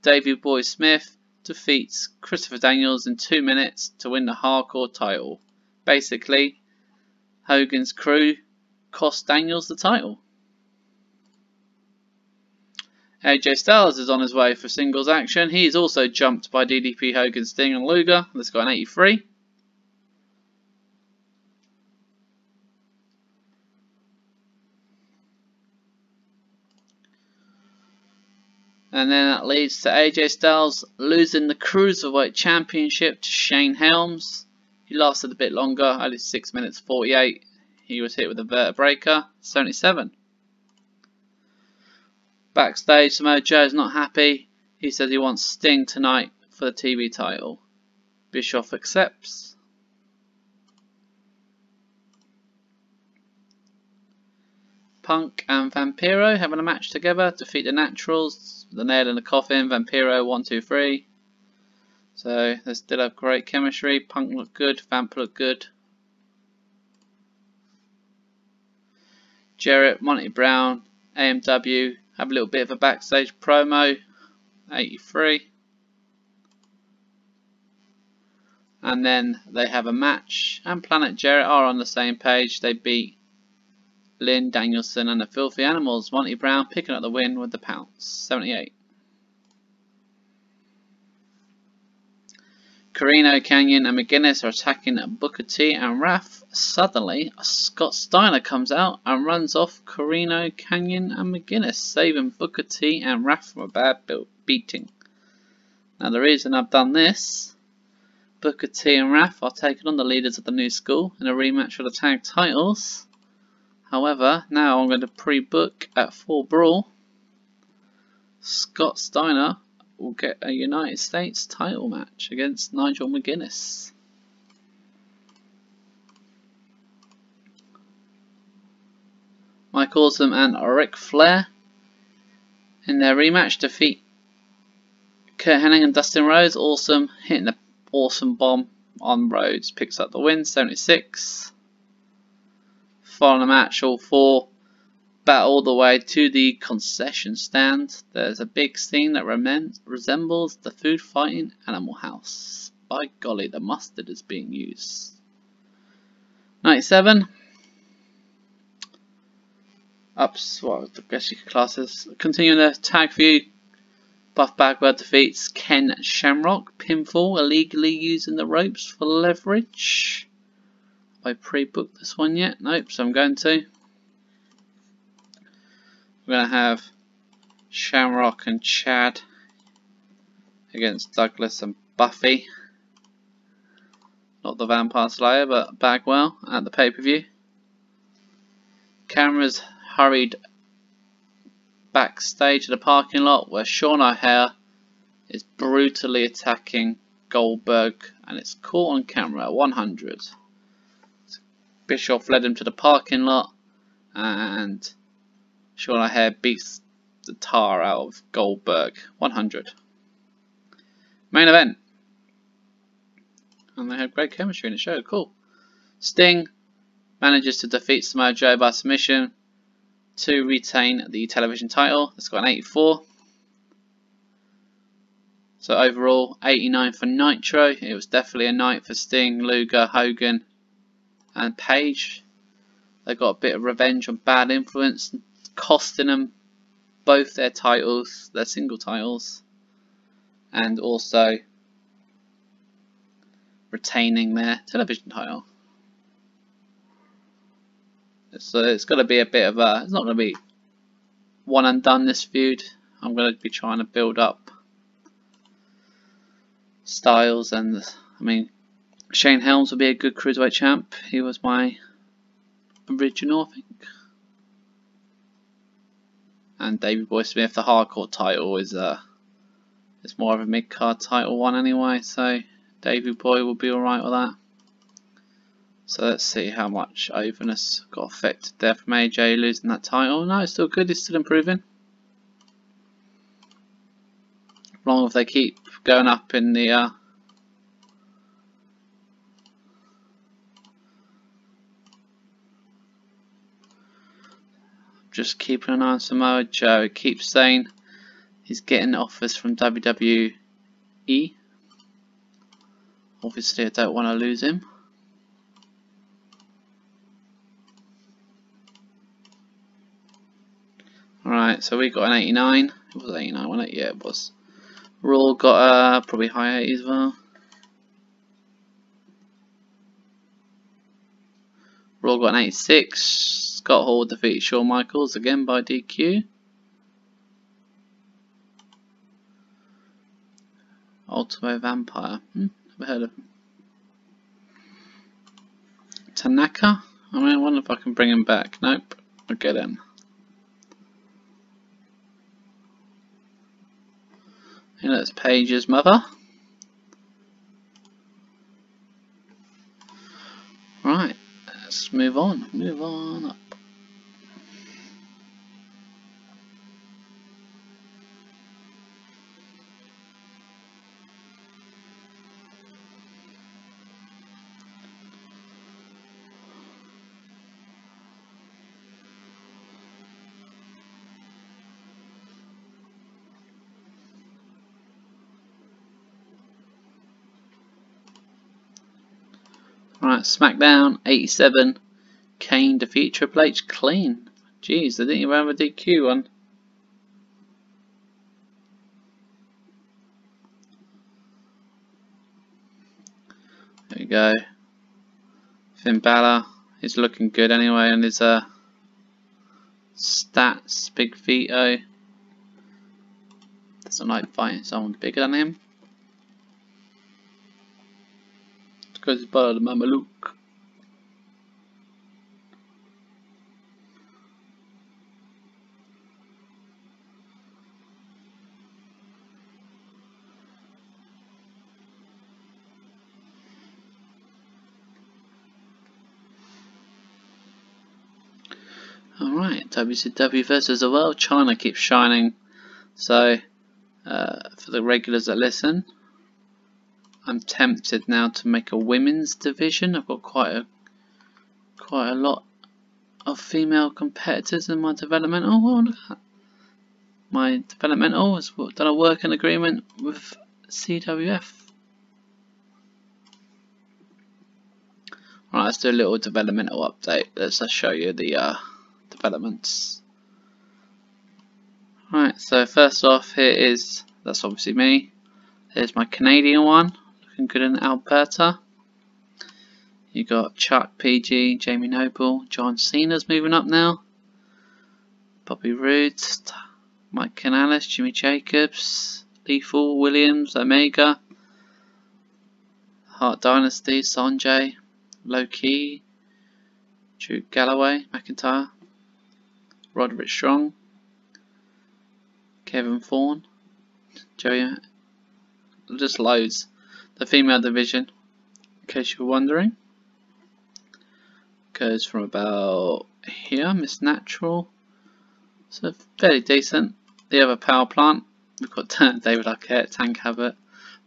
Davey Boy Smith defeats Christopher Daniels in two minutes to win the hardcore title. Basically, Hogan's crew cost Daniels the title. AJ Styles is on his way for singles action. He's also jumped by DDP, Hogan, Sting and Luger. That's got an 83. And then that leads to AJ Styles losing the Cruiserweight Championship to Shane Helms. He lasted a bit longer, only 6 minutes 48. He was hit with a vertebreaker, 77. Backstage, Samoa Joe is not happy. He says he wants Sting tonight for the TV title. Bischoff accepts. Punk and Vampiro having a match together, defeat the Naturals, the nail in the coffin, Vampiro 1 2 3. So they still have great chemistry. Punk looked good, Vamp looked good. Jarrett, Monty Brown, AMW have a little bit of a backstage promo. 83. And then they have a match, and Planet Jarrett are on the same page. They beat Lynn Danielson and the Filthy Animals. Monty Brown picking up the win with the pounce. 78. Corino, Kanyon and McGuinness are attacking Booker T and Wrath. Suddenly, Scott Steiner comes out and runs off Corino, Kanyon and McGuinness, saving Booker T and Wrath from a bad beating. Now the reason I've done this, Booker T and Wrath are taking on the leaders of the new school in a rematch for the tag titles. However, now I'm going to pre-book at Full Brawl. Scott Steiner will get a United States title match against Nigel McGuinness. Mike Awesome and Ric Flair in their rematch defeat Curt Hennig and Dustin Rhodes. Awesome hitting the awesome bomb on Rhodes picks up the win 76. Following the match, all four battle all the way to the concession stand. There's a big scene that resembles the food fighting Animal House. By golly, the mustard is being used. 97. Ups, well, I guess you could class this. Continuing the tag view. Buff Bagwell defeats Ken Shamrock. Pinfall, illegally using the ropes for leverage. I pre-booked this one yet? Nope, so I'm going to. We're going to have Shamrock and Chad against Douglas and Buffy. Not the Vampire Slayer, but Bagwell at the pay-per-view. Cameras hurried backstage to the parking lot where Sean O'Haire is brutally attacking Goldberg and it's caught on camera 100. Bischoff led him to the parking lot and Sean O'Haire beats the tar out of Goldberg. 100. Main event. And they had great chemistry in the show. Cool. Sting manages to defeat Samoa Joe by submission to retain the television title. It's got an 84. So overall, 89 for Nitro. It was definitely a night for Sting, Luger, Hogan, and Page. They got a bit of revenge on Bad Influence costing them both their titles, their single titles, and also retaining their television title. So it's got to be a bit of a, it's not going to be one and done this feud. I'm going to be trying to build up styles and, I mean, Shane Helms will be a good cruiserweight champ. He was my original, I think and Davey Boy Smith, the hardcore title is uh it's more of a mid card title one anyway, so Davey Boy will be alright with that. So let's see how much overness got affected there from AJ losing that title. No, it's still good, it's still improving. As long as they keep going up in the uh, just keeping an eye on Samoa Joe. It keeps saying He's getting offers from WWE. Obviously, I don't want to lose him. Alright, so we got an 89. It was 89, wasn't it? Yeah, it was. Raw got uh, probably high 80 as well. Raw got an 86. Scott Hall defeated Shawn Michaels again by DQ. Ultimo Vampire. Hmm, never heard of him. Tanaka? I mean, I wonder if I can bring him back. Nope. I'll get him. And that's Paige's mother. Right, let's move on. Move on SmackDown 87. Kane defeat Triple H clean. Jeez, they didn't even have a DQ one. There we go. Finn Balor is looking good anyway, and his uh, stats, big veto. Doesn't like fighting someone bigger than him. It's part of the Mameluke. Alright, WCW versus the world. Chyna keeps shining. So, uh, for the regulars that listen, I'm tempted now to make a women's division. I've got quite a quite a lot of female competitors in my developmental. Oh, look at that. My developmental has done a working agreement with CWF. Right, let's do a little developmental update. Let's show you the uh, developments. Alright, so first off, here is that's obviously me. Here's my Canadian one looking good in Alberta. You got Chuck, PG, Jamie Noble, John Cena's moving up now. Bobby Roode, Mike Kanellis, Jimmy Jacobs, Lethal, Williams, Omega, Hart Dynasty, Sonjay, Low Ki, Drew Galloway, McIntyre, Roderick Strong, Kevin Thorn, Joey, just loads the female division, in case you're wondering, goes from about here, Miss Natural, so fairly decent. The other power plant, we've got David Arquette, Tank Abbott,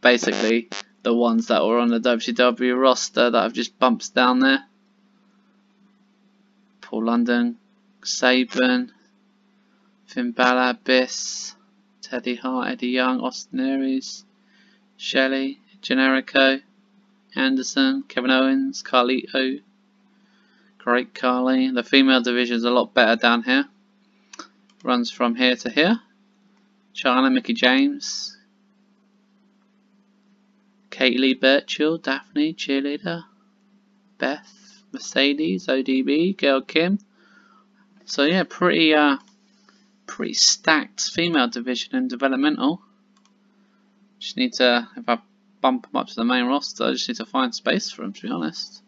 basically the ones that were on the WCW roster that have just bumped down there. Paul London, Sabin, Finn Balor, Biss, Teddy Hart, Eddie Young, Austin Aries, Shelley, Generico, Anderson, Kevin Owens, Carlito, Great Carly. The female division is a lot better down here. Runs from here to here. Chyna, Mickie James, Kaylee Birchall, Daffney, Cheerleader, Beth, Mercedes, ODB, Gail Kim. So yeah, pretty uh, pretty stacked female division in developmental. Just need to, if I bump them up to the main roster. I just need to find space for them, to be honest.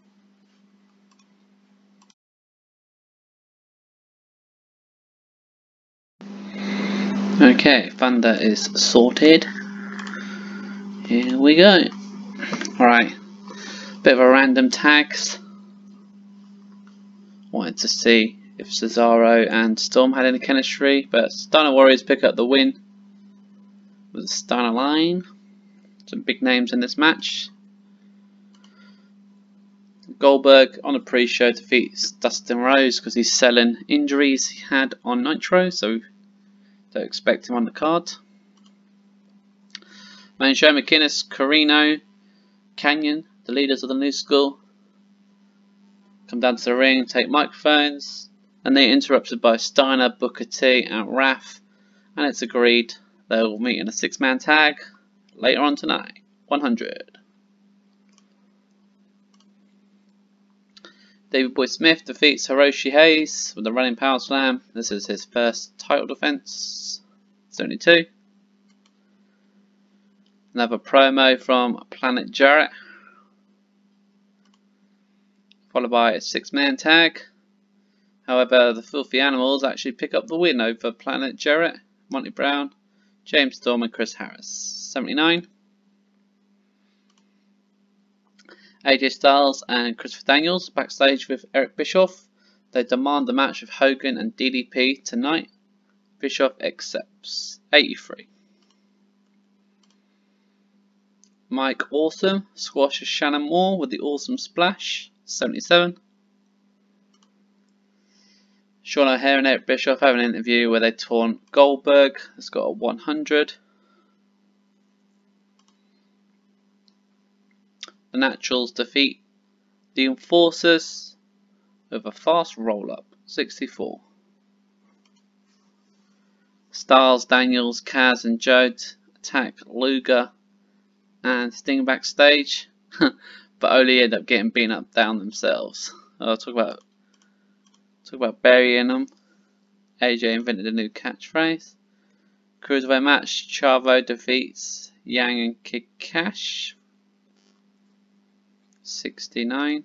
Okay, Thunder is sorted. Here we go. Alright, bit of a random tags. Wanted to see if Cesaro and Storm had any chemistry, but Steiner Warriors pick up the win with the Steiner line. Some big names in this match. Goldberg on a pre-show defeats Dustin Rhodes because he's selling injuries he had on Nitro, so don't expect him on the card. Main show McGuinness, Corino, Kanyon, the leaders of the new school, come down to the ring, take microphones, and they're interrupted by Steiner, Booker T, and Wrath, and it's agreed they'll meet in a six-man tag later on tonight. 100. Davey Boy Smith defeats Hiroshi Hayes with a running power slam. This is his first title defense. 72. Another promo from Planet Jarrett. Followed by a six man tag. However, the Filthy Animals actually pick up the win over Planet Jarrett, Monty Brown, James Storm, and Chris Harris. 79. AJ Styles and Christopher Daniels backstage with Eric Bischoff. They demand the match with Hogan and DDP tonight. Bischoff accepts. 83. Mike Awesome squashes Shannon Moore with the Awesome Splash. 77. Sean O'Haire and Eric Bischoff have an interview where they taunt Goldberg. It's got a 100. The Naturals defeat the Enforcers with a fast roll up. 64. Styles, Daniels, Kaz and Jode attack Luger and Sting backstage. but only end up getting beaten up down themselves. I'll talk about talk about burying them. AJ invented a new catchphrase. Cruiserweight match: Chavo defeats Yang and Kid Kash. 69.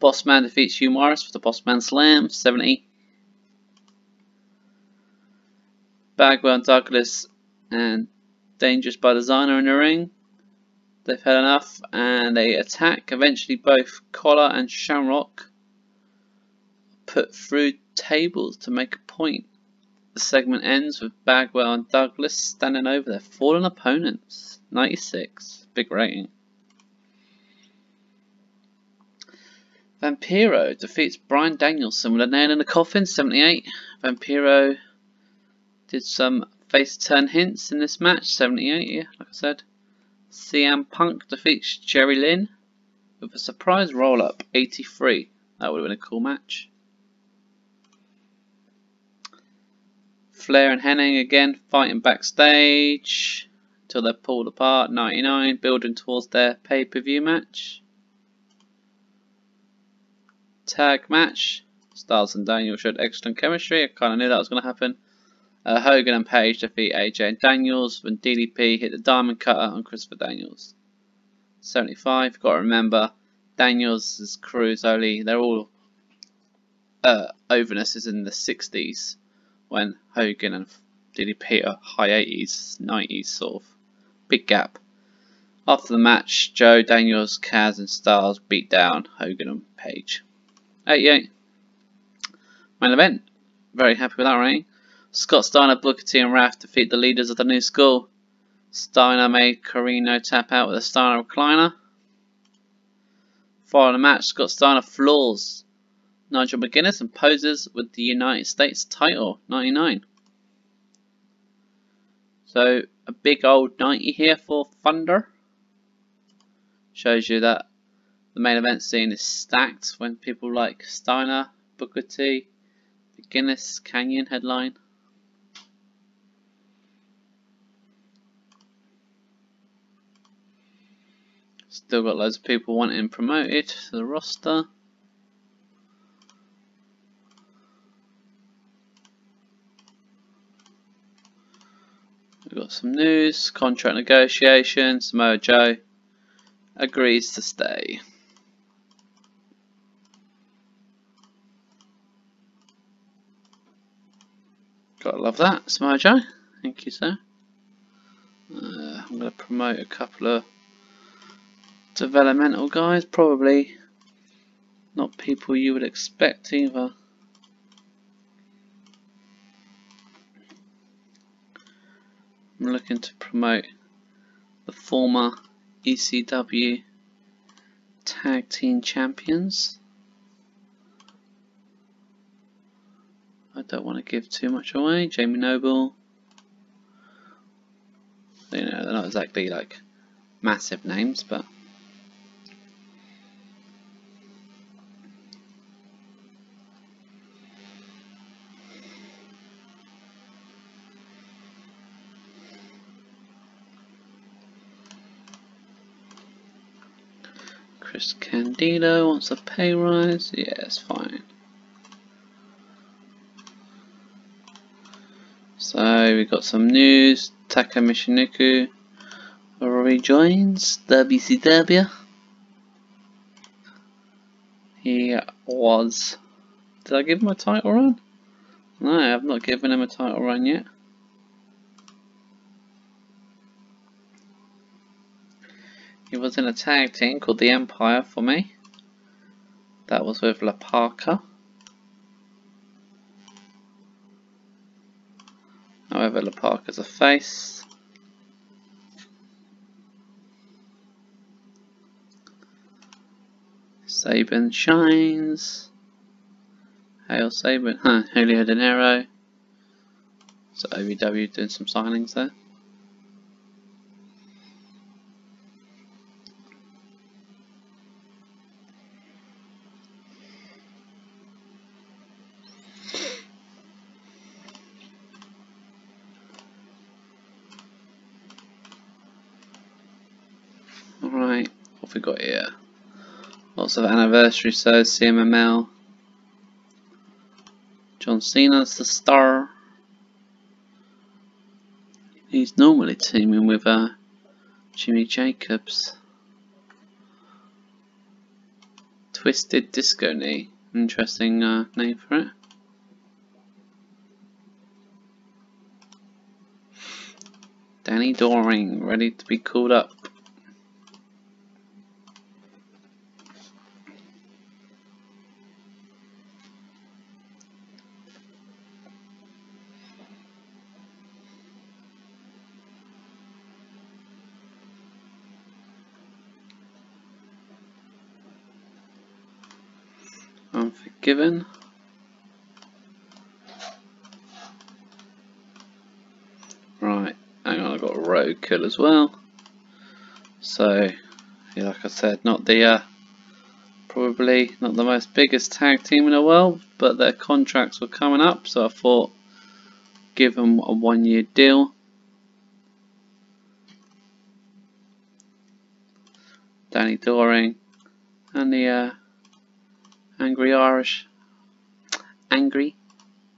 Bossman defeats Hugh Morris with the Bossman Slam. 70. Bagwell and Douglas and Dangerous by Designer in the ring. They've had enough and they attack. Eventually both Collyer and Shamrock put through tables to make a point. The segment ends with Bagwell and Douglas standing over their fallen opponents. 96. Big rating. Vampiro defeats Brian Danielson with a nail in the coffin. 78. Vampiro did some face turn hints in this match. 78, yeah, like I said. CM Punk defeats Jerry Lynn with a surprise roll up, 83. That would have been a cool match. Flair and Hennig again fighting backstage until they're pulled apart, 99, building towards their pay-per-view match. Tag match. Styles and Daniel showed excellent chemistry. I kind of knew that was going to happen. Uh, Hogan and Page defeat AJ and Daniels when DDP hit the Diamond Cutter on Christopher Daniels. 75, got to remember, Daniels' crews only, they're all uh, overness is in the 60s when Hogan and DDP are high 80s, 90s sort of. Big gap. After the match, Joe, Daniels, Kaz and Styles beat down Hogan and Page. 88. Main event. Very happy with that rating. Scott Steiner, Booker T and Wrath defeat the leaders of the new school. Steiner made Corino tap out with a Steiner recliner. Following the match, Scott Steiner floors Nigel McGuinness and poses with the United States title, 99. So, a big old 90 here for Thunder. Shows you that the main event scene is stacked when people like Steiner, Booker T, McGuinness, Kanyon headline. Still got loads of people wanting promoted to the roster. We've got some news, contract negotiations, Samoa Joe agrees to stay. Gotta love that, Samoa Joe. Thank you, sir. Uh, I'm to promote a couple of developmental guys, probably not people you would expect either. I'm looking to promote the former ECW Tag Team Champions. I don't want to give too much away. Jamie Noble, You know, they're not exactly like massive names, but Chris Candido wants a pay rise. Yeah, it's fine. So we got some news. Taka Michinoku rejoins WCW. He was. Did I give him a title run? No, I've not given him a title run yet. He was in a tag team called the Empire for me. That was with La Parka. However, La Parka's a face. Sabin shines. Hail Sabin. Huh, Julio Dinero. So OVW doing some signings there. Alright, what have we got here? Lots of anniversary shows, CMLL. John Cena's the star. He's normally teaming with uh, Jimmy Jacobs. Twisted Disco Knee. Interesting uh, name for it. Danny Doring, ready to be called up. Unforgiven. Right, hang on, I've got Roadkill as well. So, yeah, like I said, not the uh, probably not the most biggest tag team in the world, but their contracts were coming up, so I thought give them a one year deal. Danny Doring and the uh, Angry Irish, Angry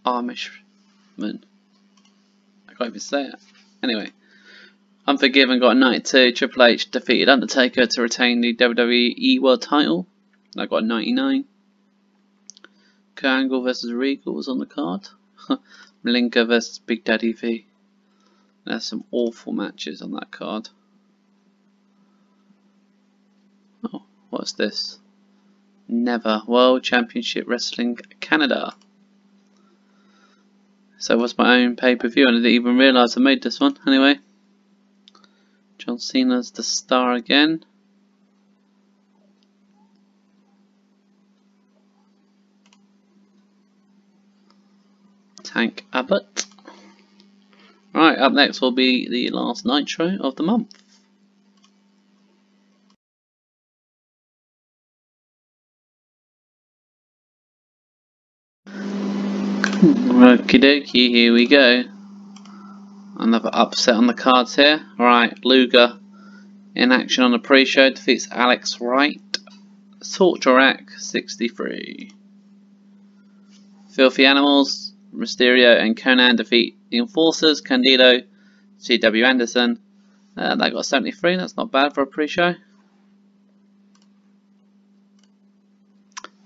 Irishman. I can't even say it. Anyway, Unforgiven got a 92. Triple H defeated Undertaker to retain the WWE World Title. I got a 99. Kurt versus Regal was on the card. Malenko versus Big Daddy V. There's some awful matches on that card. Oh, what's this? Never World Championship Wrestling Canada. So what's my own pay-per-view? I didn't even realise I made this one. Anyway, John Cena's the star again. Tank Abbott. Right, up next will be the last Nitro of the month. Okie dokie, here we go. Another upset on the cards here. Right, Luger in action on the pre-show defeats Alex Wright. Torture Rack 63. Filthy Animals, Mysterio and Konnan defeat the Enforcers, Candido, C.W. Anderson. Uh, they got 73, that's not bad for a pre-show.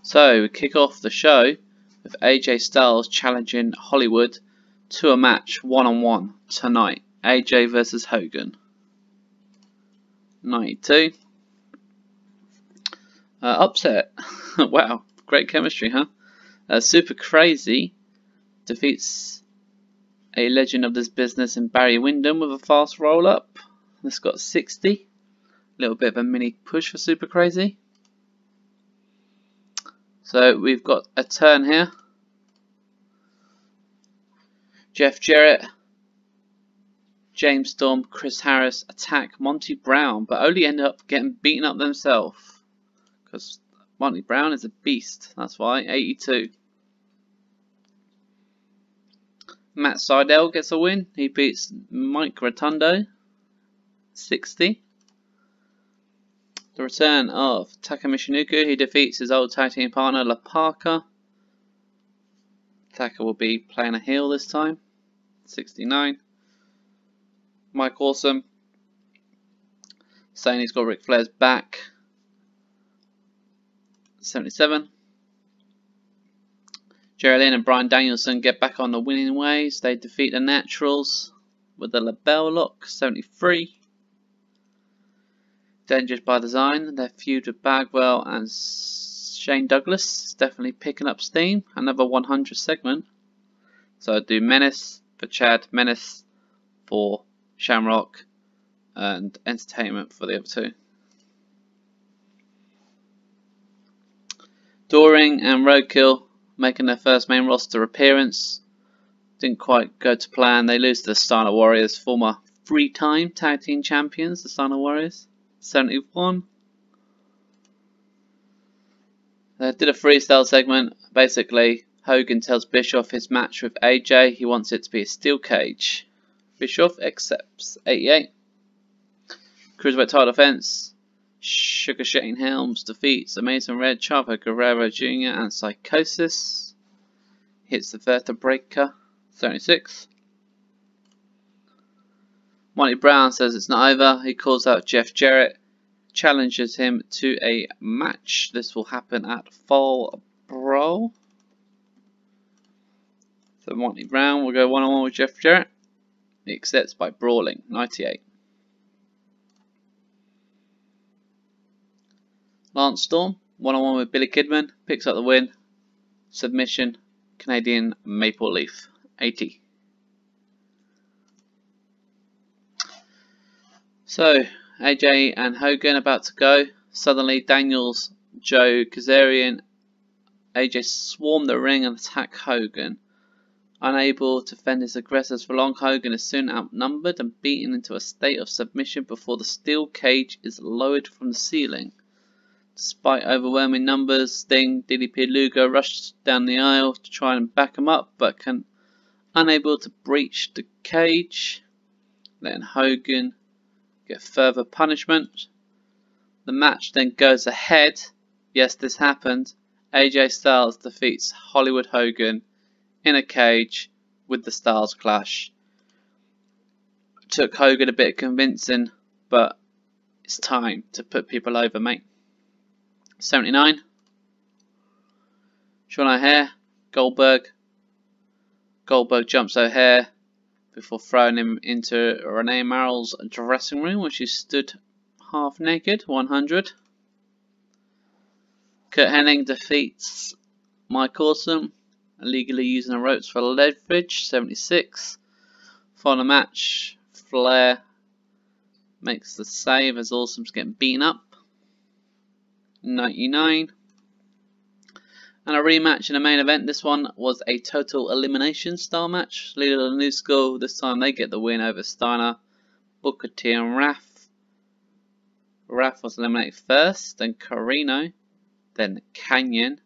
So, we kick off the show AJ Styles challenging Hollywood to a match one on one tonight. AJ versus Hogan. 92. Uh, upset. wow, great chemistry, huh? Uh, Super Crazy defeats a legend of this business in Barry Windham with a fast roll up. This got 60. A little bit of a mini push for Super Crazy. So we've got a turn here. Jeff Jarrett James Storm, Chris Harris attack Monty Brown, but only end up getting beaten up themselves. Because Monty Brown is a beast, that's why. 82. Matt Sydal gets a win. He beats Mike Rotundo. 60. The return of Taka Michinoku. He defeats his old tag team partner, La Parka. Taka will be playing a heel this time. 69. Mike Awesome saying he's got Ric Flair's back. 77. Geraldine and Brian Danielson get back on the winning ways. They defeat the Naturals with the LeBell lock. 73. Dangerous by Design. Their feud with Bagwell and Shane Douglas is definitely picking up steam. Another 100 segment. So I do Menace for Chad, Menace for Shamrock, and Entertainment for the other two. Doring and Roadkill making their first main roster appearance. Didn't quite go to plan. They lose to the Steiner Warriors, former three-time tag team champions, the Steiner Warriors. 71. They did a freestyle segment. Basically, Hogan tells Bischoff his match with AJ. He wants it to be a steel cage. Bischoff accepts. 88. Cruiserweight title defense. Sugar Shane Helms defeats Amazing Red, Chavo Guerrero Jr. and Psychosis. Hits the Vertebreaker. 76. Monty Brown says it's not over. He calls out Jeff Jarrett, challenges him to a match. This will happen at Fall Brawl. So Monty Brown will go one on one with Jeff Jarrett. He accepts by brawling. 98. Lance Storm, one on one with Billy Kidman, picks up the win. Submission, Canadian Maple Leaf. 80. So, AJ and Hogan about to go. Suddenly, Daniels, Joe, Kazarian, AJ swarm the ring and attack Hogan. Unable to fend his aggressors for long, Hogan is soon outnumbered and beaten into a state of submission before the steel cage is lowered from the ceiling. Despite overwhelming numbers, Sting, DDP Luger rush down the aisle to try and back him up, but can unable to breach the cage, letting Hogan get further punishment. The match then goes ahead. Yes, this happened. AJ Styles defeats Hollywood Hogan in a cage with the Styles Clash. Took Hogan a bit of convincing, but it's time to put people over, mate. 79. Sean O'Haire, Goldberg. Goldberg jumps O'Haire before throwing him into Renee Marrell's dressing room where she stood half naked. 100. Curt Hennig defeats Mike Awesome illegally using the ropes for leverage, 76. Final match, Flair makes the save as Awesome's getting beaten up, 99. And a rematch in the main event, this one was a total elimination style match. Leader of the new school, this time they get the win over Steiner, Booker T and Wrath. Wrath was eliminated first, then Corino, then Kanyon.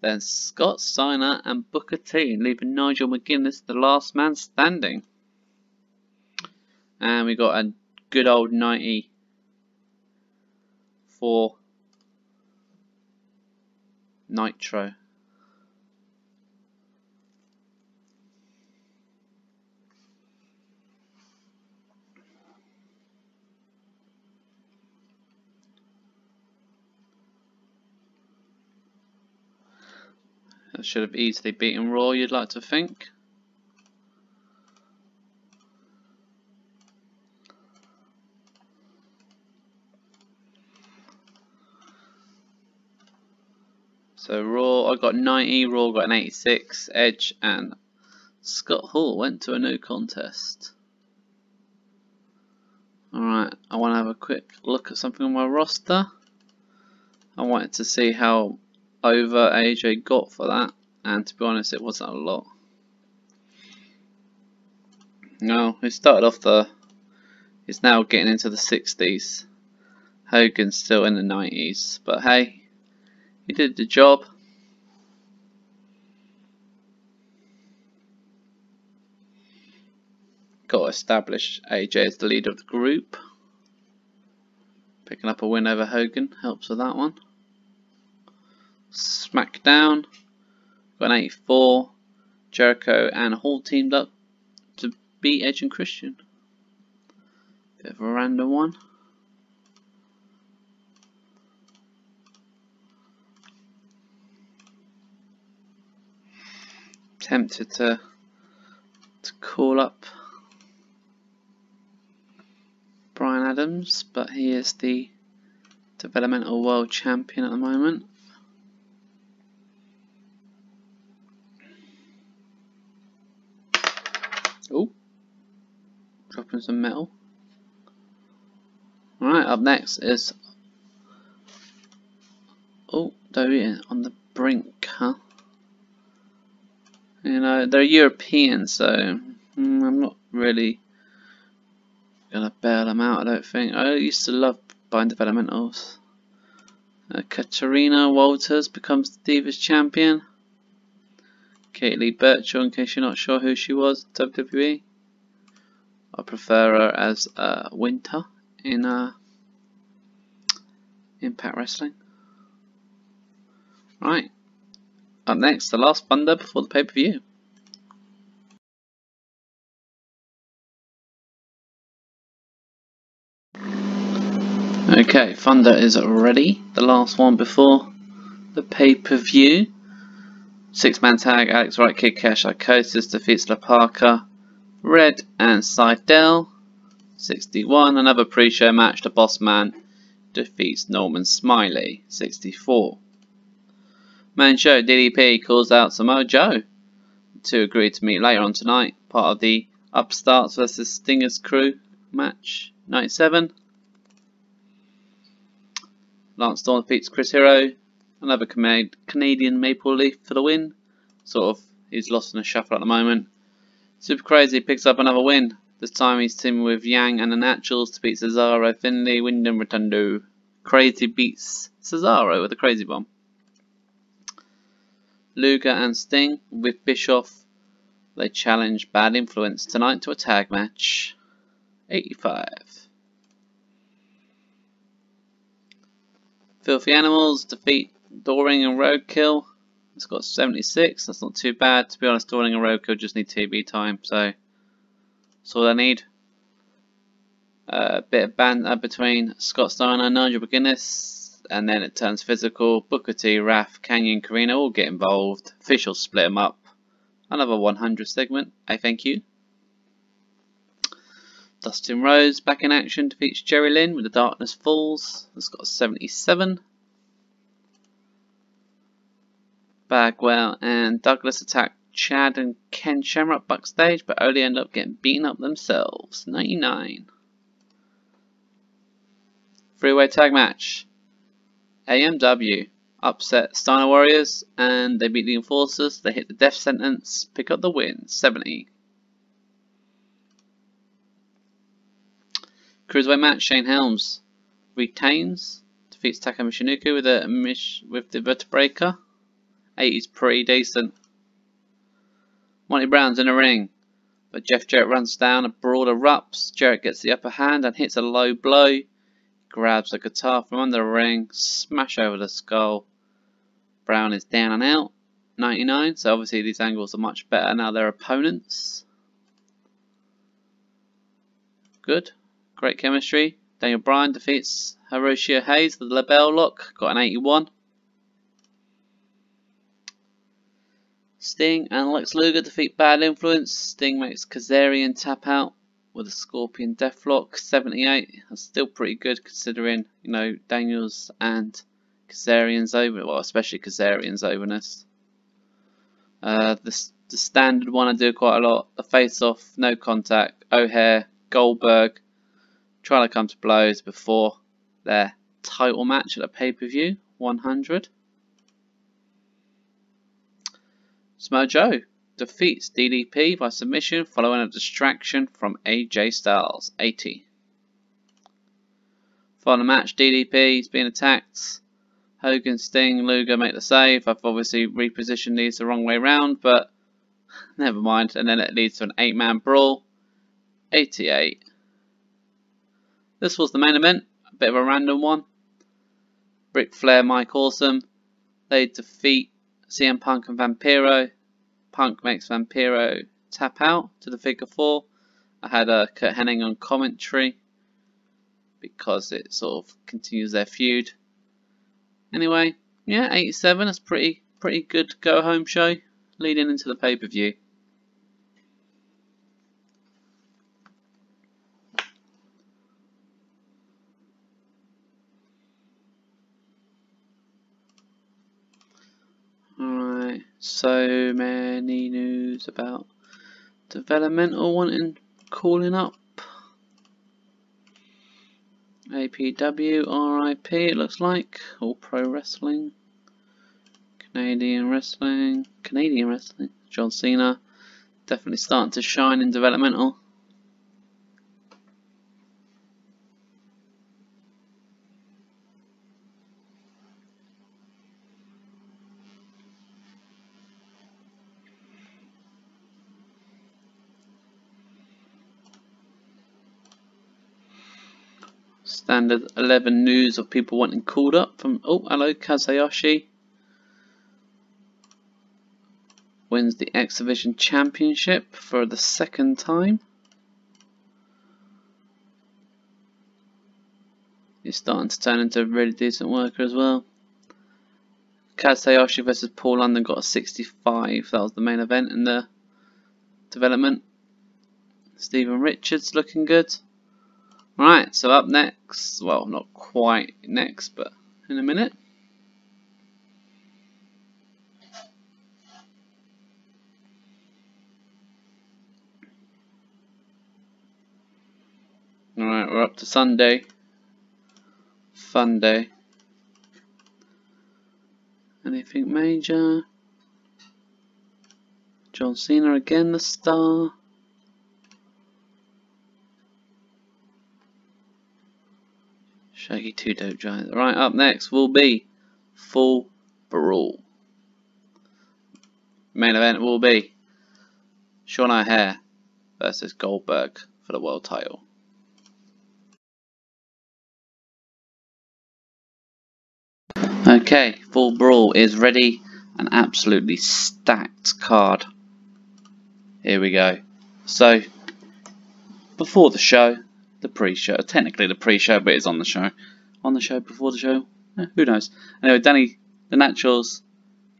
then Scott Steiner and Booker T, leaving Nigel McGuinness the last man standing. And we got a good old 90 for Nitro. That should have easily beaten Raw, you'd like to think. So Raw, I got 90, Raw got an 86, Edge and Scott Hall went to a new contest. Alright, I want to have a quick look at something on my roster. I wanted to see how over AJ got for that and to be honest it wasn't a lot. No, we started off the He's now getting into the 60s. Hogan's still in the 90s. But hey, he did the job. Got to establish AJ as the leader of the group. Picking up a win over Hogan helps with that one. SmackDown. Got an 84. Jericho and Hall teamed up to beat Edge and Christian. Bit of a random one. Tempted to to call up Brian Adams, but he is the developmental world champion at the moment. Oh, dropping some metal. Alright, up next is. Oh, they're on the brink, huh? You know, they're European, so mm, I'm not really gonna bail them out, I don't think. I used to love buying developmentals. Uh, Katarina Walters becomes the Divas Champion. Kate Burchill, in case you're not sure who she was, WWE. I prefer her as uh, Winter in uh, Impact Wrestling. Right. Up next, the last Thunder before the pay-per-view. Okay, Thunder is ready. The last one before the pay-per-view. Six-man tag, Alex Wright, Kid Kash, Psychosis defeats La Parka, Red and Sydal. 61, another pre-show match, the Boss Man defeats Norman Smiley. 64. Man show, DDP calls out Samoa Joe to agree to meet later on tonight, part of the Upstarts vs Stingers crew match. 97. Lance Storm defeats Chris Hero. Another Canadian Maple Leaf for the win. Sort of, he's lost in a shuffle at the moment. Super Crazy picks up another win. This time he's teaming with Yang and the Naturals to beat Cesaro, Finlay, Windham, Rotundo. Crazy beats Cesaro with a crazy bomb. Luger and Sting with Bischoff. They challenge Bad Influence tonight to a tag match. 85. Filthy Animals defeat Doring and Roadkill. It's got 76. That's not too bad. To be honest, Doring and Roadkill just need TV time, so that's all they need. A uh, bit of banter between Scott Steiner and Nigel McGuinness, and then it turns physical. Booker T, Wrath, Kanyon, Karina all get involved. Officials split them up. Another 100 segment. I thank you. Dustin Rhodes back in action defeats Jerry Lynn with the Darkness Falls. It's got 77. Bagwell and Douglas attack Chad and Ken Shamrock backstage, but only end up getting beaten up themselves. 99. Freeway tag match. AMW upset Steiner Warriors and they beat the Enforcers. They hit the death sentence, pick up the win. 70. Cruiserweight match, Shane Helms retains, defeats Taka Michinoku with a with the Vertebreaker. 80's pretty decent. Monty Brown's in the ring, but Jeff Jarrett runs down, a brawl erupts. Jarrett gets the upper hand and hits a low blow. Grabs a guitar from under the ring, smash over the skull. Brown is down and out. 99, so obviously these angles are much better now their opponents. Good. Great chemistry. Daniel Bryan defeats Hiroshi Hayes with the LeBell Lock. Got an 81. Sting and Lex Luger defeat Bad Influence. Sting makes Kazarian tap out with a Scorpion Deathlock. 78. That's still pretty good considering, you know, Daniels and Kazarian's over. Well, especially Kazarian's overness. Uh, the, the standard one I do quite a lot. The face off, no contact, O'Haire, Goldberg trying to come to blows before their title match at a pay-per-view 100. Samoa Joe defeats DDP by submission following a distraction from AJ Styles 80. Following the match, DDP, he's being attacked. Hogan, Sting, Luger make the save. I've obviously repositioned these the wrong way round, but never mind. And then it leads to an 8-man brawl. 88. This was the main event, a bit of a random one. Ric Flair, Mike Awesome. They defeat CM Punk and Vampiro. Punk makes Vampiro tap out to the figure four. I had uh, Curt Hennig on commentary because it sort of continues their feud. Anyway, yeah, 87. That's pretty pretty good go home show leading into the pay per view. Alright, so many news about developmental wanting calling up. APW, RIP it looks like, All Pro Wrestling, Canadian Wrestling, Canadian Wrestling, John Cena, definitely starting to shine in developmental. Standard 11 news of people wanting called up from, oh, hello, Kazuyoshi. Wins the X Division Championship for the second time. He's starting to turn into a really decent worker as well. Kazuyoshi versus Paul London got a 65. That was the main event in the development. Stephen Richards looking good. Right, so up next, well, not quite next, but in a minute. Alright, we're up to Sunday. Fun day. Anything major? John Cena again, the star. Shaggy 2 Dope Giant. Right, up next will be Fall Brawl. Main event will be Sean O'Haire versus Goldberg for the world title. Okay, Fall Brawl is ready. An absolutely stacked card. Here we go. So, before the show, the pre-show. Technically the pre-show, but it's on the show. On the show, before the show, who knows? Anyway, Danny, the Naturals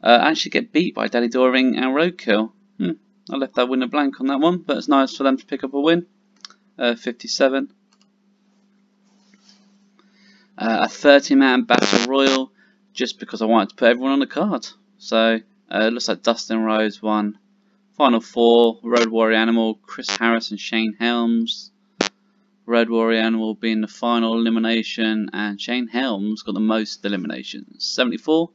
uh, actually get beat by Danny Doring and Roadkill. Hmm. I left that winner blank on that one, but it's nice for them to pick up a win. Uh, 57. Uh, a 30-man battle royal, just because I wanted to put everyone on the card. So uh, it looks like Dustin Rhodes won. Final four: Road Warrior Animal, Chris Harris and Shane Helms. Red Warrior Animal being the final elimination, and Shane Helms got the most eliminations, 74.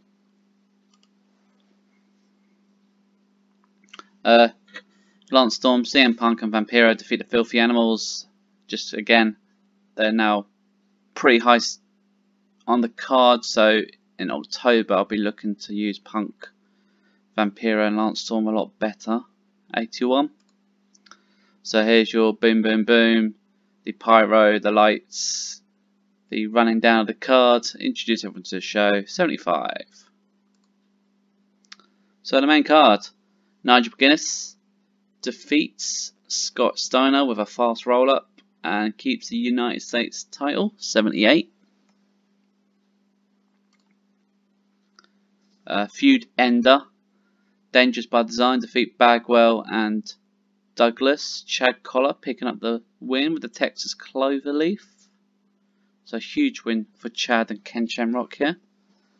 Uh, Lance Storm, CM Punk, and Vampiro defeat the Filthy Animals. Just again, they're now pretty high on the card, so in October I'll be looking to use Punk, Vampiro, and Lance Storm a lot better. 81. So here's your boom, boom, boom the pyro, the lights, the running down of the cards, introduce everyone to the show, 75. So the main card, Nigel McGuinness defeats Scott Steiner with a fast roll up and keeps the United States title, 78. Uh, feud Ender, Dangerous by Design defeat Bagwell and Douglas, Chad Collyer picking up the win with the Texas Cloverleaf. So a huge win for Chad and Ken Shamrock here.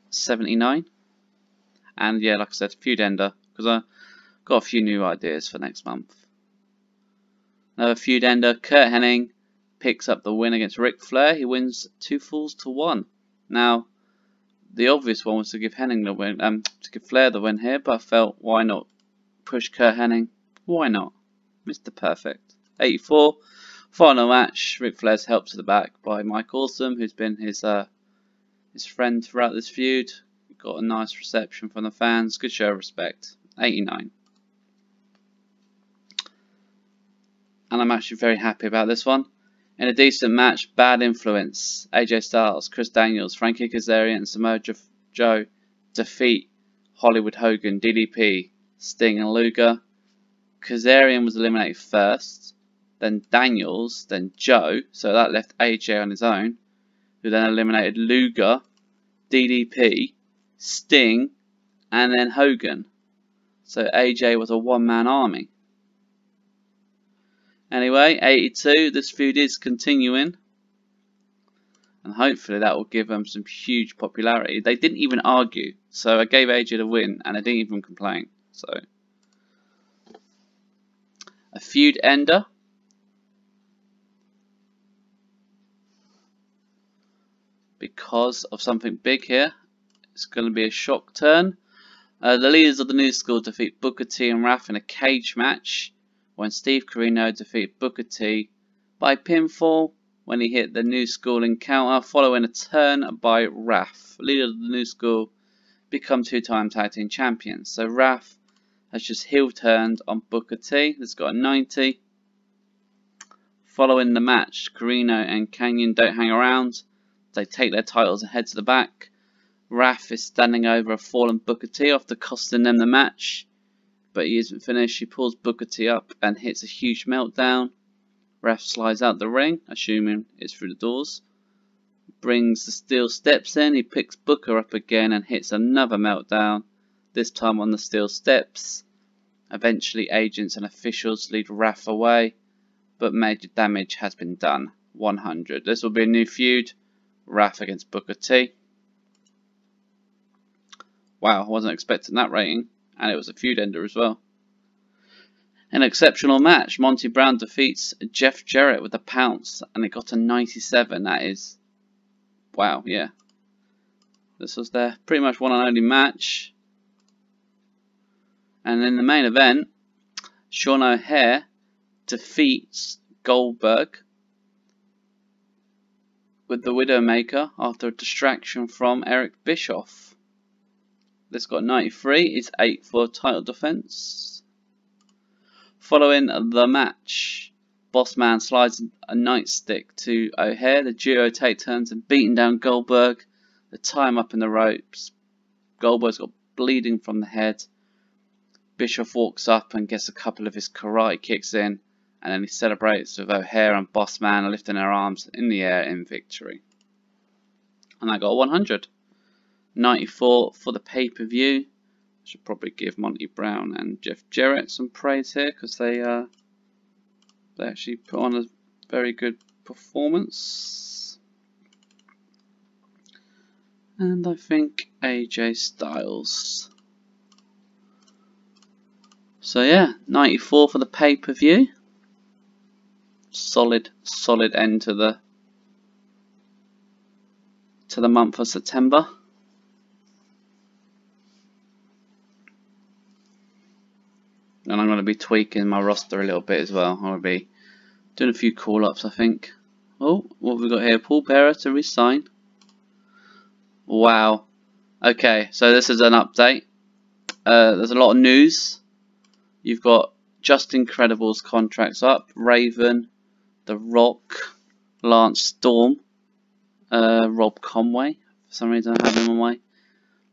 79. And yeah, like I said, feud because I got a few new ideas for next month. Another feud ender, Curt Hennig picks up the win against Ric Flair. He wins two falls to one. Now, the obvious one was to give Hennig the win, um, to give Flair the win here, but I felt why not push Curt Hennig? Why not? Mr. Perfect. 84. Final match, Ric Flair's helped to the back by Mike Awesome, who's been his uh, his friend throughout this feud. Got a nice reception from the fans. Good show of respect. 89. And I'm actually very happy about this one. In a decent match, Bad Influence, AJ Styles, Chris Daniels, Frankie Kazarian, and Samoa Joe defeat Hollywood Hogan, DDP, Sting, and Luger. Kazarian was eliminated first, then Daniels, then Joe, so that left AJ on his own, who then eliminated Luger, DDP, Sting, and then Hogan. So AJ was a one-man army. Anyway, 82, this feud is continuing. And hopefully that will give them some huge popularity. They didn't even argue. So I gave AJ the win and I didn't even complain. So a feud ender. Because of something big here. It's going to be a shock turn. Uh, the leaders of the new school defeat Booker T and Wrath in a cage match when Steve Corino defeated Booker T by pinfall when he hit the new school encounter following a turn by Wrath. Leader of the new school become two-time tag team champions. So Wrath has just heel turned on Booker T. That's got a 90. Following the match, Corino and Kanyon don't hang around. They take their titles and head to the back. Wrath is standing over a fallen Booker T after costing them the match but he isn't finished. He pulls Booker T up and hits a huge meltdown. Wrath slides out the ring, assuming it's through the doors. Brings the steel steps in. He picks Booker up again and hits another meltdown, this time on the steel steps. Eventually, agents and officials lead Wrath away, but major damage has been done. 100. This will be a new feud. Wrath against Booker T. Wow, I wasn't expecting that rating and it was a feud ender as well. An exceptional match. Monty Brown defeats Jeff Jarrett with a pounce, and it got a 97. That is, wow, yeah. This was their pretty much one and only match. And in the main event, Sean O'Haire defeats Goldberg with the Widowmaker after a distraction from Eric Bischoff. This got 93. It's 8 for title defense. Following the match, Bossman slides a nightstick to O'Haire. The duo take turns and beating down Goldberg. They tie him up in the ropes. Goldberg's got bleeding from the head. Bischoff walks up and gets a couple of his karate kicks in. And then he celebrates with O'Haire and Bossman lifting their arms in the air in victory. And I got 100. 94 for the pay-per-view. I should probably give Monty Brown and Jeff Jarrett some praise here because they uh, they actually put on a very good performance. And I think AJ Styles. So yeah, 94 for the pay-per-view. Solid, solid end to the to the month of September. and I'm going to be tweaking my roster a little bit as well. I'll be doing a few call-ups, I think. Oh, what have we got here? Paul Bearer to resign. Wow. Okay, so this is an update. Uh, there's a lot of news. You've got Just Incredible's contracts up. Raven, The Rock, Lance Storm, uh, Rob Conway. For some reason I have him on my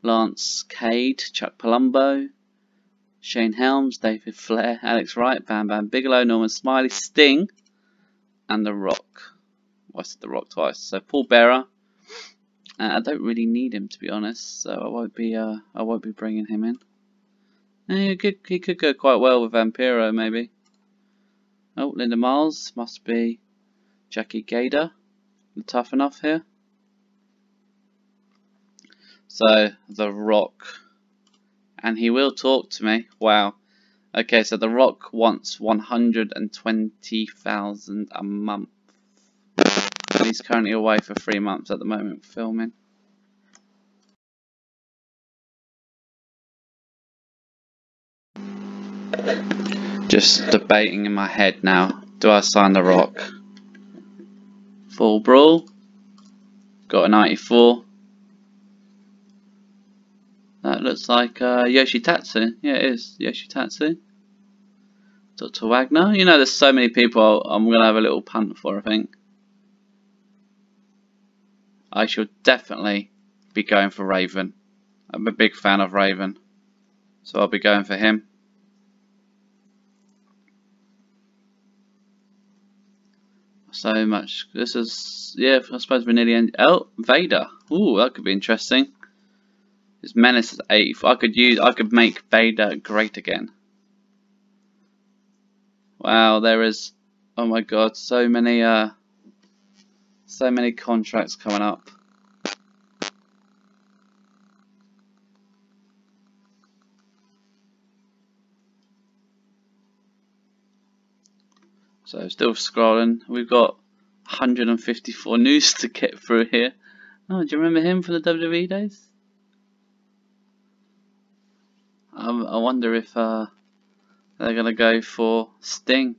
Lance Cade, Chuck Palumbo, Shane Helms, David Flair, Alex Wright, Bam Bam Bigelow, Norman Smiley, Sting, and The Rock. Well, I said The Rock twice. So Paul Bearer. Uh, I don't really need him to be honest, so I won't be. Uh, I won't be bringing him in. He could, he could go quite well with Vampiro, maybe. Oh, Linda Miles must be Jackie Gayda. Tough enough here. So The Rock and he will talk to me. Wow. Okay, so The Rock wants 120,000 a month. And he's currently away for three months at the moment filming. Just debating in my head now. Do I sign The Rock? Fall Brawl. Got a 94. That looks like uh, Yoshitatsu. Yeah, it is Yoshitatsu. Dr. Wagner. You know, there's so many people I'm going to have a little punt for, I think. I shall definitely be going for Raven. I'm a big fan of Raven. So I'll be going for him. So much. This is, yeah, I suppose we're nearly end. Oh, Vader. Ooh, that could be interesting. His menace is 8. I could use, I could make Vader great again. Wow, there is, oh my god, so many, uh, so many contracts coming up. So still scrolling. We've got 154 news to get through here. Oh, do you remember him from the WWE days? Um, I wonder if uh, they're going to go for Sting.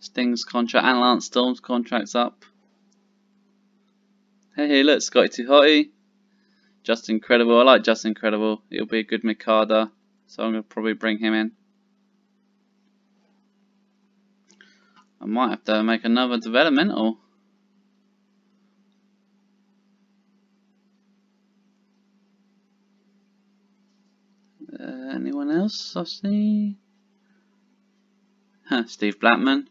Sting's contract and Lance Storm's contract's up. Hey, hey, look, Scotty 2 Hotty. Just Incredible. I like Just Incredible. He'll be a good Mikada. So I'm going to probably bring him in. I might have to make another developmental. Uh, anyone else I see? Huh, Steve Blackman.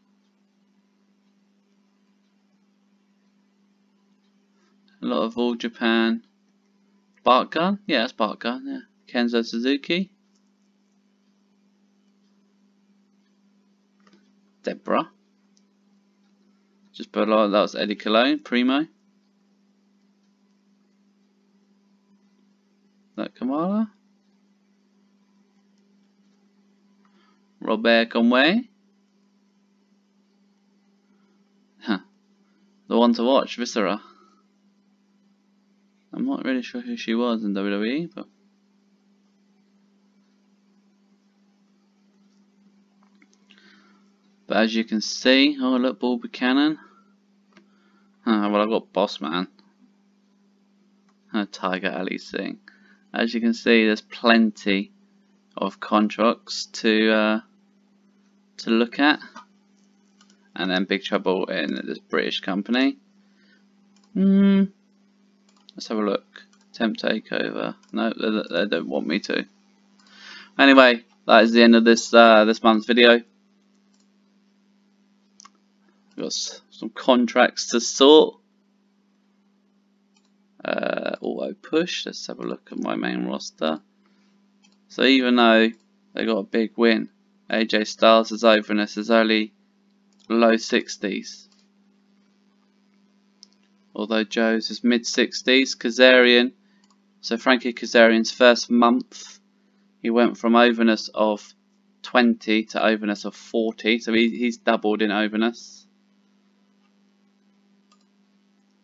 A lot of All Japan. Bart Gunn? Yeah, that's Bart Gunn, yeah. Kenzo Suzuki. Deborah. Just below that was Eddie Colon, Primo. That Kamala. Robert Conway. Huh. The one to watch, Viscera. I'm not really sure who she was in WWE, but But as you can see, oh look, Bull Buchanan. Uh, well, I've got Boss Bossman. Uh, Tiger Ali Singh. As you can see, there's plenty of contracts to uh, to look at. And then Big Trouble in this British company. Hmm. Let's have a look. Temp takeover. No, they, they don't want me to. Anyway, that is the end of this uh, this month's video. Got some contracts to sort. Uh, auto push. Let's have a look at my main roster. So even though they got a big win, AJ Styles' openness is only low 60s. Although Joe's is mid 60s. Kazarian, so Frankie Kazarian's first month, he went from overness of 20 to overness of 40, so he, he's doubled in overness.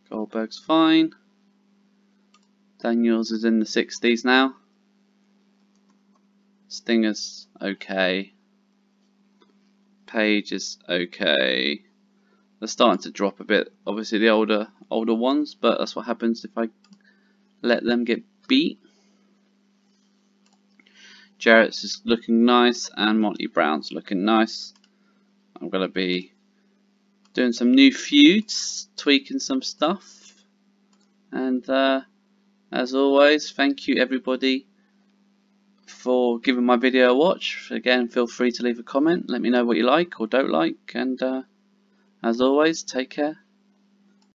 Goldberg's fine. Daniels is in the 60s now. Stinger's okay. Page is okay. They're starting to drop a bit. Obviously the older older ones, but that's what happens if I let them get beat. Jarrett's is looking nice and Monty Brown's looking nice. I'm going to be doing some new feuds, tweaking some stuff. And uh, as always, thank you everybody for giving my video a watch. Again, feel free to leave a comment. Let me know what you like or don't like. And uh, as always, take care